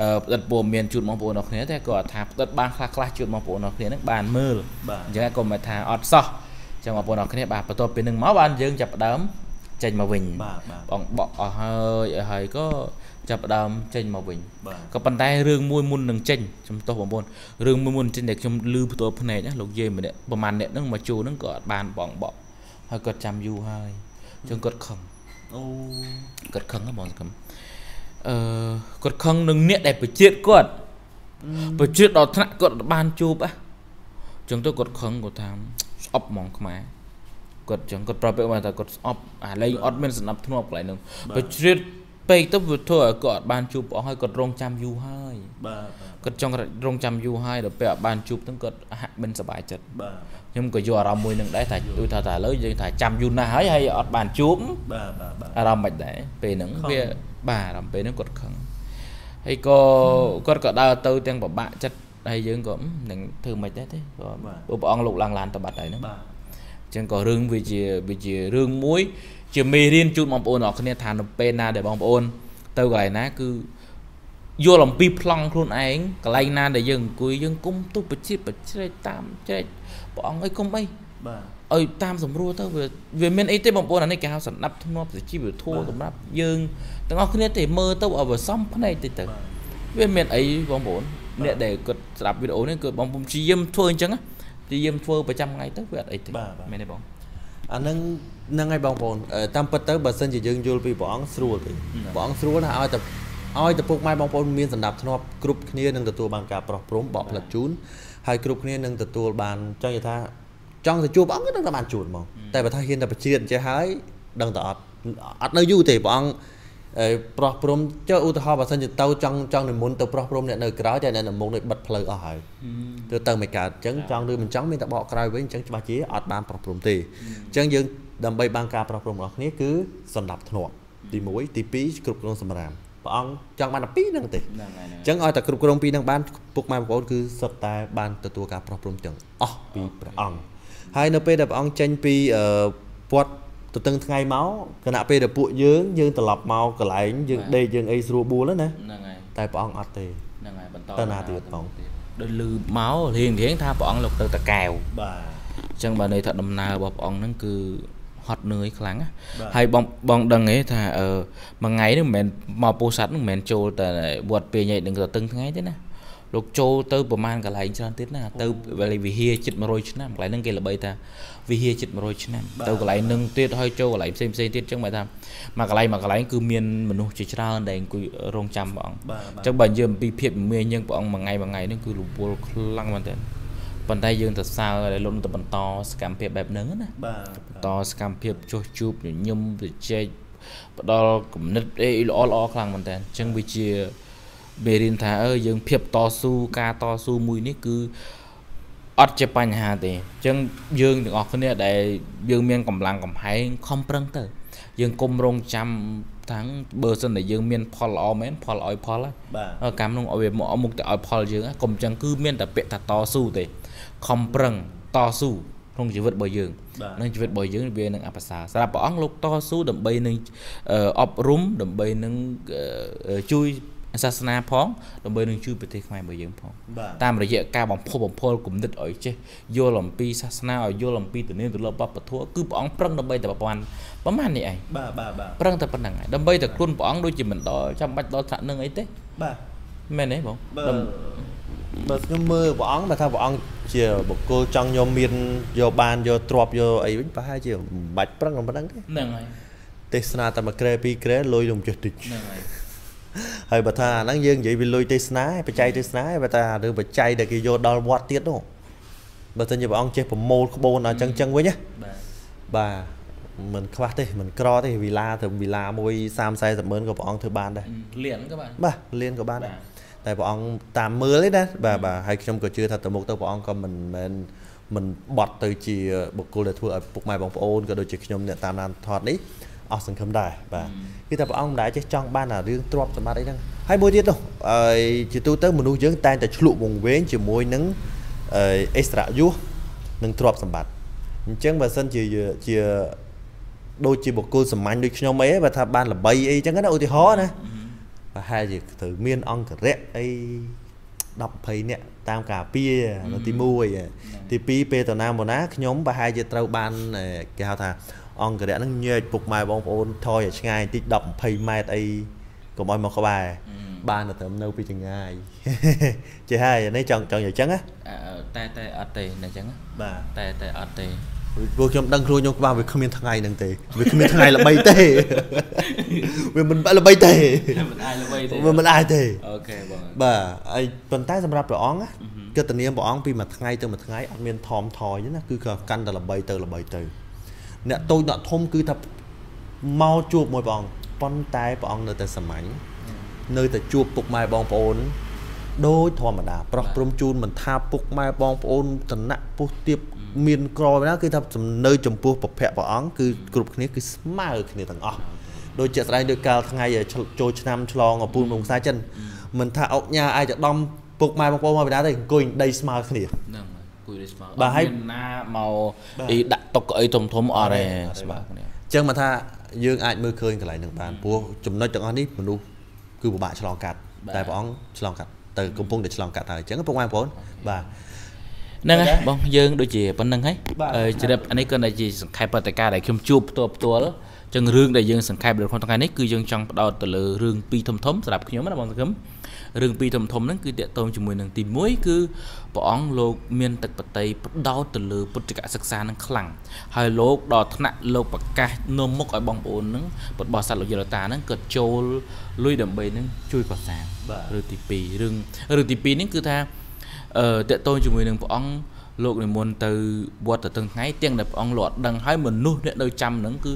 S2: អឺផ្តិតព័ត៌មានជូនបងប្អូនរបស់គ្នាតែក៏ថាផ្តិតបានខ្លះខ្លះៗជូនបងប្អូនរបស់គ្នាហ្នឹងបានមើល
S3: បាទ
S2: អញ្ចឹងក៏មិនថាអត់សោះអញ្ចឹងបងប្អូនអរគ្នាបាទបន្ទាប់ពីនឹងមកបានយើងចាប់ផ្ដើមចេញមកវិញ
S3: បាទបាទ
S2: បងបកអស់ហើយអស់ហើយក៏ ចាប់ផ្ដើមចេញមកវិញ
S3: បាទ
S2: ក៏ប៉ុន្តែរឿងមួយមុននឹងចេញខ្ញុំទោះបងប្អូនរឿងមួយមុនចេញដែលខ្ញុំលឺផ្ទាល់ភ្នែកណាលោកយាយម្នាក់ប្រហែលអ្នកហ្នឹងមកជួហ្នឹងក៏អត់បានបងបកហើយគាត់ចាំយូរហើយអញ្ចឹងគាត់ខឹង
S3: អូ
S2: គាត់ខឹងហ៎បងសង្ឃឹមអឺគាត់ខឹងនឹងអ្នកដែលបជាតិគាត់បជាតិដល់ថ្នាក់គាត់អត់បានជួបហ៎អញ្ចឹងទៅគាត់ខឹងគាត់ថាស្អប់ហ្មងខ្មែរគាត់អញ្ចឹងគាត់ប្រាប់ពាក្យមកថាគាត់ស្អប់អាលេងអត់មានសំណាប់ធ្នាប់កន្លែងហ្នឹងបជាតិ ពេកទៅវាធ្វើឲ្យគាត់អត់បានជួបព្រះអង្គហើយគាត់រងចាំយូរហើយ
S3: បាទបាទ
S2: គាត់ចង់រងចាំយូរហើយដល់ពេលអត់បានជួបហ្នឹងគាត់ហាក់មិនសប្បាយចិត្ត
S3: បាទ
S2: ខ្ញុំក៏យកអារម្មណ៍មួយនឹងដែរថាដូចថាថាឥឡូវយើងថាចាំយូរណាស់ហើយហើយអត់បានជួប
S3: បាទបាទបាទ
S2: អារម្មណ៍មិនដែរពេលហ្នឹង
S3: ខឹង
S2: វាបាទអារម្មណ៍ពេលហ្នឹងគាត់ខឹងហើយក៏គាត់ក៏ដើរទៅទាំងពិបាកចិត្តហើយយើងក៏នឹងធ្វើមិនដែរទេក៏ព្រោះព្រះអង្គលោកឡើងឡានទៅបាត់ហើយហ្នឹង
S3: បាទ
S2: អញ្ចឹងក៏រឿងវាជាវាជារឿងមួយ ជាមេរៀនជូនបងប្អូនអរគ្នាថានៅពេលណាដែលបងប្អូន ទៅកន្លែងណាគឺយល់អំពីប្លង់ខ្លួនឯងកន្លែងណាដែលយើងអង្គុយយើងគុំទុបបជាតិបច្ចេកតាមចែកព្រះអង្គអីគុំអី
S3: បាទ
S2: ឲ្យតាមសម្រួលទៅវាវាមានអីទេបងប្អូនអានេះគេហៅសម្ដាប់ធ្នាប់ជាជីវធម៌សម្រាប់យើងទាំងអស់គ្នាទេមើលទៅឲ្យវាសមភ្នែកតិចទៅ
S3: បាទ
S2: វាមានអីបងប្អូនអ្នកដែលគាត់ស្ដាប់វីដេអូនេះគឺបងប្អូនព្យាយាមធ្វើអញ្ចឹងណាព្យាយាមធ្វើប្រចាំថ្ងៃទៅវាអត់អីទេ
S3: បាទបាទ
S2: មែនទេបង
S1: អាហ្នឹងហ្នឹងហើយបងប្អូនអឺតាមពិតទៅបើសិនជាយើងយល់ពីព្រះអង្គស្រួលទេព្រះអង្គស្រួលណាស់ឲ្យតែឲ្យតែពុកម៉ែបងប្អូនមានសន្តាប់ធ្នាប់គ្រប់គ្នានឹងទទួលបានការប្រោះព្រំបកផ្លិតជូនហើយគ្រប់គ្នានឹងទទួលបានចង់និយាយថាចង់ទៅជួបព្រះអង្គគឺដឹងតែបានជួបហ្មងតែបើថាហ៊ានតែបជាអញ្ចេះហើយដឹងតែអត់អត់នៅយូរទេព្រះអង្គអឺប្រោះព្រំចុះឧទាហរណ៍បើសិនជាទៅចង់ចង់និមន្តទៅប្រោះព្រំអ្នកនៅក្រៅតែអ្នកនៅមុខនេះបិទផ្លូវអស់ហើយទៅទៅមិនកើតអញ្ចឹងចង់ឬមិនចង់មានតែបកក្រោយវិញអញ្ចឹងច្បាស់ជាអត់បានប្រោះព្រំទេអញ្ចឹងយើង ដើម្បីបានការប្រោះព្រំរបស់គ្នាគឺសម្ដាប់ធ្នាប់ទី1ទី2គ្រប់គ្រងសម្រាមព្រះអង្គចង់បានតែពីរហ្នឹងទេ
S2: ហ្នឹងហើយ
S1: អញ្ចឹងឲ្យតែគ្រប់គ្រងពីរហ្នឹងបានពុកម៉ែបងប្អូនគឺសុទ្ធតែបានទទួលការប្រោះព្រំទាំងអស់ពីព្រះអង្គហើយនៅពេលដែលព្រះអង្គចេញពីអឺវត្តទៅតឹងថ្ងៃមកគណៈពេលដែលពួកយើងយើងត្រឡប់មកកន្លែងយើងដេកយើងអីស្រួលបួលហ្នឹងណា
S2: ហ្នឹងហើយ
S1: តែព្រះអង្គអត់ទេ
S2: ហ្នឹងហើយបន្ត
S1: ទៅណាទៀតបង
S2: ដូចលឺមករៀងរៀងថាព្រះអង្គលោកទៅតកែវ
S3: បាទ
S2: អញ្ចឹងបើន័យថាដំណើររបស់ព្រះអង្គហ្នឹងគឺ ហត់នឿយខ្លាំងណា
S3: បាទ
S2: ហើយបងបងដឹងទេថាអឺមួយថ្ងៃហ្នឹងមិនមែនមកពោធិ៍សាត់ហ្នឹងមិនមែនចូលតែវត្តពេលញ៉ៃនឹងទៅតឹងថ្ងៃទេណាលោកចូលទៅប្រហែលកន្លែងច្រើនទៀតណាទៅវិហារជិត100ឆ្នាំកន្លែងហ្នឹងគេល្បីថាវិហារជិត100ឆ្នាំទៅកន្លែងហ្នឹងទៀតហើយចូលកន្លែងផ្សេងផ្សេងទៀតអញ្ចឹងបើថាមកកន្លែងមកកន្លែងគឺមានមនុស្សជាច្រើនដែលអង្គុយរងចាំព្រះអង្គ
S3: បាទ
S2: អញ្ចឹងបើនិយាយអំពីភាពមមាញយើងព្រះអង្គមួយថ្ងៃមួយថ្ងៃហ្នឹងគឺរវល់ខ្លាំងមែនទែន ប៉ុន្តែយើងទៅសើដែលលុនទៅបន្តសកម្មភាពបែបហ្នឹងណា
S3: បាទ
S2: បន្តសកម្មភាពចុះជួបញញឹមទៅជែកផ្ដល់គំនិតអីល្អល្អខ្លាំងមែនតើអញ្ចឹងវាជាមេរៀនថាអើយើងភាពតស៊ូការតស៊ូមួយនេះគឺអត់ជាបញ្ហាទេអញ្ចឹងយើងទាំងអស់គ្នាដែលយើងមានកម្លាំងកំហែងខំប្រឹងទៅយើងគុំរងចាំទាំងបើសិនតែយើងមានផលល្អមែនផលឲ្យផលហើយ
S3: បាទ
S2: អឺកម្មនោះឲ្យវាមកអមុខទៅឲ្យផលយើងណាកុំអញ្ចឹងគឺមានតែពាក្យថាតស៊ូទេ ខំប្រឹងតស៊ូក្នុងជីវិតរបស់យើង
S3: បាទ
S2: នឹងជីវិតរបស់យើងវានឹងអបអរសាសម្រាប់ព្រះអង្គលោកតស៊ូដើម្បីនឹងអឺអប់រំដើម្បីនឹងអឺជួយសាសនាផងដើម្បីនឹងជួយប្រទេសខ្មែររបស់យើងផង
S3: បាទ
S2: តាមរយៈការបំផុសបំផុលគំនិតឲ្យចេះយល់អំពីសាសនាឲ្យយល់អំពីទំនៀមទម្លាប់វប្បធម៌គឺព្រះអង្គប្រឹងដើម្បីតែប្រព័ន្ធប្រហែលនេះឯង
S3: បាទបាទបាទ
S2: ប្រឹងតែប៉ុណ្្នឹងឯងដើម្បីតែខ្លួនព្រះអង្គដូចជាមិនដល់ចាំបាច់ដល់ថ្នាក់នឹងអីទេ
S3: បាទ
S2: មែនទេបង
S3: បើ
S2: ដំ
S1: បើខ្ញុំមើលព្រះអង្គបើថាព្រះអង្គជាបុគ្គលចង់យកមានយកបានយកទ្របយកអីវិញប្រហែលជាមិនបាច់ប្រឹងប៉ុណ្ណឹងទេ
S2: ហ្នឹងហើយ
S1: ទេសនាតែមួយក្រែពីរក្រែលុយរំចេះតិច
S2: ហ្នឹងហើយ
S1: ហើយបើថាអាហ្នឹងយើងនិយាយពីលុយទេសនាឯងបច្ច័យទេសនាឯងបើថារឿងបច្ច័យដែលគេយកដល់វត្តទៀតនោះបើសិនជាព្រះអង្គចេះប្រមូលក្បូនដល់អញ្ចឹងអញ្ចឹងវិញណា
S2: បាទ
S1: បាទមិនខ្វះទេមិនក្រទេវីឡាទៅវីឡាមួយ30 40ម៉ឺនក៏ព្រះអង្គធ្វើបានដែរ
S2: លៀនក៏បាទ
S1: បាទលៀនក៏បានដែរ
S2: បាទ
S1: តែព្រះអង្គតាមមើលទេណាបាទបាទហើយខ្ញុំក៏ជឿថាទៅមុខទៅព្រះអង្គក៏មិនមែនមិនបត់ទៅជាបុគ្គលដែលធ្វើឲ្យពុកម៉ែបងប្អូនក៏ដូចជាខ្ញុំអ្នកតាមដានថតនេះអស់សង្ឃឹមដែរបាទគឺតែព្រះអង្គមិនដែលចេះចង់បានអារឿងទ្រព្យសម្បត្តិអីហ្នឹងហើយមួយទៀតនោះហើយជាទូទៅមនុស្សយើងតែងតែឆ្លក់វង្វេងជាមួយនឹងអឺអេស្រយុសនិងទ្រព្យសម្បត្តិអញ្ចឹងបើសិនជាជាដូចជាបុគ្គលសាមញ្ញដូចខ្ញុំអីបើថាបានល្បីអីអញ្ចឹងណាឧទាហរណ៍ណា ប្រហែលជាត្រូវមានអង្គរៈអី10 20នាក់តាមការពារនៅទី1ទី2ពេលទៅណាមកណាខ្ញុំប្រហែលជាត្រូវបានអឺគេហៅថាអង្គរៈហ្នឹងញែកពុកម៉ែបងប្អូនថយឲ្យឆ្ងាយបន្តិច10 20ម៉ែត្រអីកុំឲ្យមកក្បែរបានតែត្រឹមនៅពីចង្ងាយចេះហើយអានេះចង់ចង់និយាយចឹងណា
S2: អឺតែតែអត់ទេអញ្ចឹងណា
S3: បាទ
S2: តែតែអត់ទេ
S1: ព្រោះខ្ញុំដឹងខ្លួនខ្ញុំច្បាស់វាគ្មានថ្ងៃហ្នឹងទេវាគ្មានថ្ងៃល្បីទេវាមិនល្បីទេ
S2: មិនអាចល្បីទេ
S1: វាមិនអាចទេ
S2: អូខេបង
S1: បាទហើយប៉ុន្តែសម្រាប់ព្រះអង្គណាគិតនាមព្រះអង្គពីមួយថ្ងៃទៅមួយថ្ងៃអត់មានថមថយទេណាគឺក៏កាន់តែល្បីទៅល្បីទៅអ្នកតូចអ្នកធំគឺថាមកជួបមួយព្រះអង្គប៉ុន្តែព្រះអង្គនៅតែសាមញ្ញនៅតែជួបពុកម៉ែបងប្អូនដូចធម្មតា ប្រោះព្រំជូនមិនថាពុកម៉ែបងប្អូនតំណាក់ពុះទៀប មានក្រណាគឺថានៅចំពោះពភៈព្រះអង្គគឺគ្រប់គ្នាគឺស្មើគ្នាទាំងអស់ដូចជាក់ស្ដែងដូចកាលថ្ងៃឆ្លចូលឆ្នាំឆ្លងអពូនក្នុងខ្សែចិនមិនថាអុកញ៉ាអាចទៅដំពុកម៉ែបងប្អូនមកពីណាទេអង្គុយដីស្មើគ្នា
S2: ហ្នឹងហើយគួយដូចស្មើ
S1: បាទហើយ
S2: អត់មានណាមកអីដាក់តុកកៅអីធំធំអត់ទេស្មើគ្នា
S1: អញ្ចឹងមកថាយើងអាចមើលឃើញកន្លែងហ្នឹងបានព្រោះចំណុចទាំងអស់នេះមនុស្សគឺពិបាកឆ្លងកាត់
S2: បាទ
S1: តែព្រះអង្គឆ្លងកាត់ទៅកំពុងតែឆ្លងកាត់ហើយអញ្ចឹងពុកម៉ែបងប្អូនបាទ
S2: ហ្នឹងហើយបងយើងដូចជាប៉ុណ្្នឹងហើយ
S1: បាទ
S2: អឺជ្រាបអានេះក៏តែជាសង្ខេបបតិកាដែលខ្ញុំជួបផ្ទាល់ផ្ទាល់អញ្ចឹងរឿងដែលយើងសង្ខេបនៅក្នុងថ្ងៃនេះគឺយើងចង់ផ្ដោតទៅលើរឿងពីរធំធំសម្រាប់ខ្ញុំណាបងសង្ឃឹមរឿងពីរធំធំហ្នឹងគឺតកតងជាមួយនឹងទី1គឺព្រះអង្គលោកមានទឹកបតីផ្ដោតទៅលើពុទ្ធិកសិក្សានឹងខ្លាំងហើយលោកដល់ថ្នាក់លោកប្រកាសនាំមុខឲ្យបងប្អូនហ្នឹងពុទ្ធបរិស័ទលោកយលតាហ្នឹងក៏ចូលលុយដើម្បីនឹងជួយកសាង
S3: បាទ
S2: រឿងទី2រឿងរឿងទី2នេះគឺថា អឺតកតងជាមួយនឹងព្រះអង្គលោកនិមន្តទៅវត្តទៅទាំងថ្ងៃទាំងដែលព្រះអង្គលោកអត់ដឹងហើយមនុស្សអ្នកនៅចាំហ្នឹងគឺ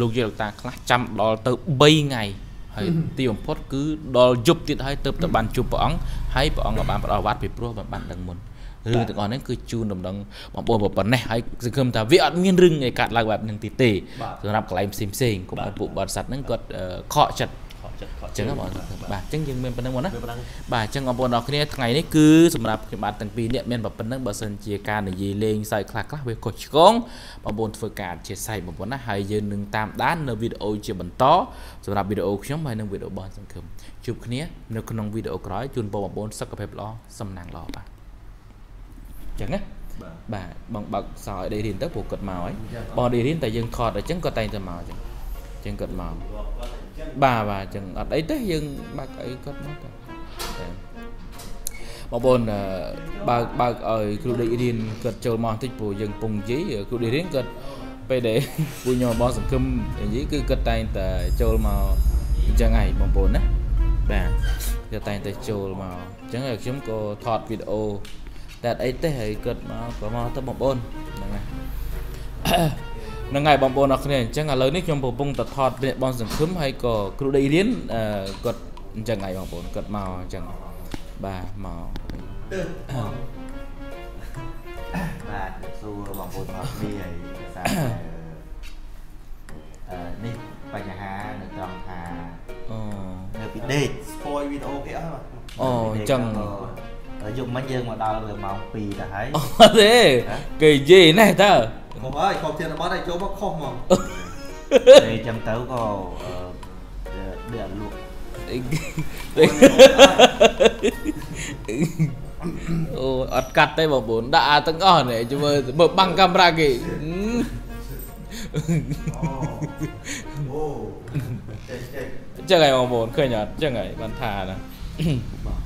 S2: លោកយល់តាខ្លះចាំដល់ទៅ3ថ្ងៃហហើយទីបំផុតគឺដល់យប់ទៀតហើយទៅទៅបានជួបព្រះអង្គហើយព្រះអង្គក៏បានផ្ដល់វត្តពីព្រោះបានបានដឹងមុនរឿងទាំងអស់នេះគឺជូនដំណឹងបងប្អូនប៉ុណ្ណេះហើយសង្ឃឹមថាវាអត់មានរឿងឯកាត់ឡើងបែបហ្នឹងទីទេសម្រាប់កន្លែងផ្សេងផ្សេងកុំឲ្យពួកបរិស័ទហ្នឹងគាត់អឺខកចិត្ត
S1: ខក ចិត្តខក
S2: អ
S1: ចិត្ត
S2: ញ្ចឹងបងបាទអញ្ចឹងយើងមានប៉ុណ្្នឹងមកណា
S1: វាប៉ុណ្ណឹង
S2: បាទអញ្ចឹងបងប្អូនអរគ្នាថ្ងៃនេះគឺសម្រាប់ខ្ញុំបាទទាំងពីរនាក់មានប៉ុណ្្នឹងបើសិនជាការនិយាយលេងសើចខ្លះខ្លះវាខុសឆ្គងបងប្អូនធ្វើការអធិស្ឋានបងប្អូនណាហើយយើងនឹងតាមដាននៅវីដេអូជាបន្តសម្រាប់វីដេអូខ្ញុំហើយនិងវីដេអូបងសង្ឃឹមជួបគ្នានៅក្នុងវីដេអូក្រោយជូនពរបងប្អូនសុខភាពល្អសំណាងល្អបាទអញ្ចឹងណា
S1: បាទ
S2: បាទបងបើកសោឲ្យដេរៀនទៅព្រោះគាត់មកហើយបងដេរៀនតែយើងថតអញ្ចឹងគាត់តែងតែមកអញ្ចឹងអញ្ចឹងគាត់មក បាទបាទអញ្ចឹងអត់អីទេយើងបើកអីគាត់មកទៅតែបងប្អូនអឺបើកបើកឲ្យគ្រូដេករៀនគាត់ចូលមកបន្តិចព្រោះយើងពងនិយាយគ្រូដេករៀនគាត់ពេលដែលពួកខ្ញុំបងសង្គមនិយាយគឺគាត់តែងតែចូលមកអញ្ចឹងហើយបងប្អូនណាបាទគាត់តែងតែចូលមកអញ្ចឹងហើយខ្ញុំក៏ថតវីដេអូតែអត់អីទេហើយគាត់មកក៏មកទៅបងប្អូនហ្នឹងហើយ ហ្នឹងហើយបងប្អូនអរគ្នាអញ្ចឹងឥឡូវនេះខ្ញុំកំពុងតែថតព្រះបងសង្ឃឹមហើយក៏គ្រូដេករៀនអឺគាត់អញ្ចឹងហើយបងប្អូនគាត់មកអញ្ចឹងបាទមក
S3: បាទសួរបងប្អូនទាំងអស់គ្នាហើយសារអឺនេះបញ្ហានៅត្រង់ថា
S2: អូ
S3: នៅពីដេក spoil វីដេអូគេអស់បាទ
S2: អូអញ្ចឹង
S3: ហើយយប់មិញយើងមកដល់លើម៉ោង2ទៅហើយ
S2: អត់ទេគេនិយាយណែតើ
S1: ខុសហើយខុសទៀតរបស់ឯងចូលមកខុសហ្មង
S3: ពេលអញ្ចឹងទៅក៏អឺដេកអត់លក់
S2: អូអត់កាត់ទេបងប្អូនដាក់អាទាំងអស់នេះជួយមើលមើលបាំងកាមេរ៉ាគេហឹម
S3: អូចេះចេះ
S2: អញ្ចឹងហើយបងប្អូនឃើញអត់អញ្ចឹងហើយបានថាណា
S3: បាទ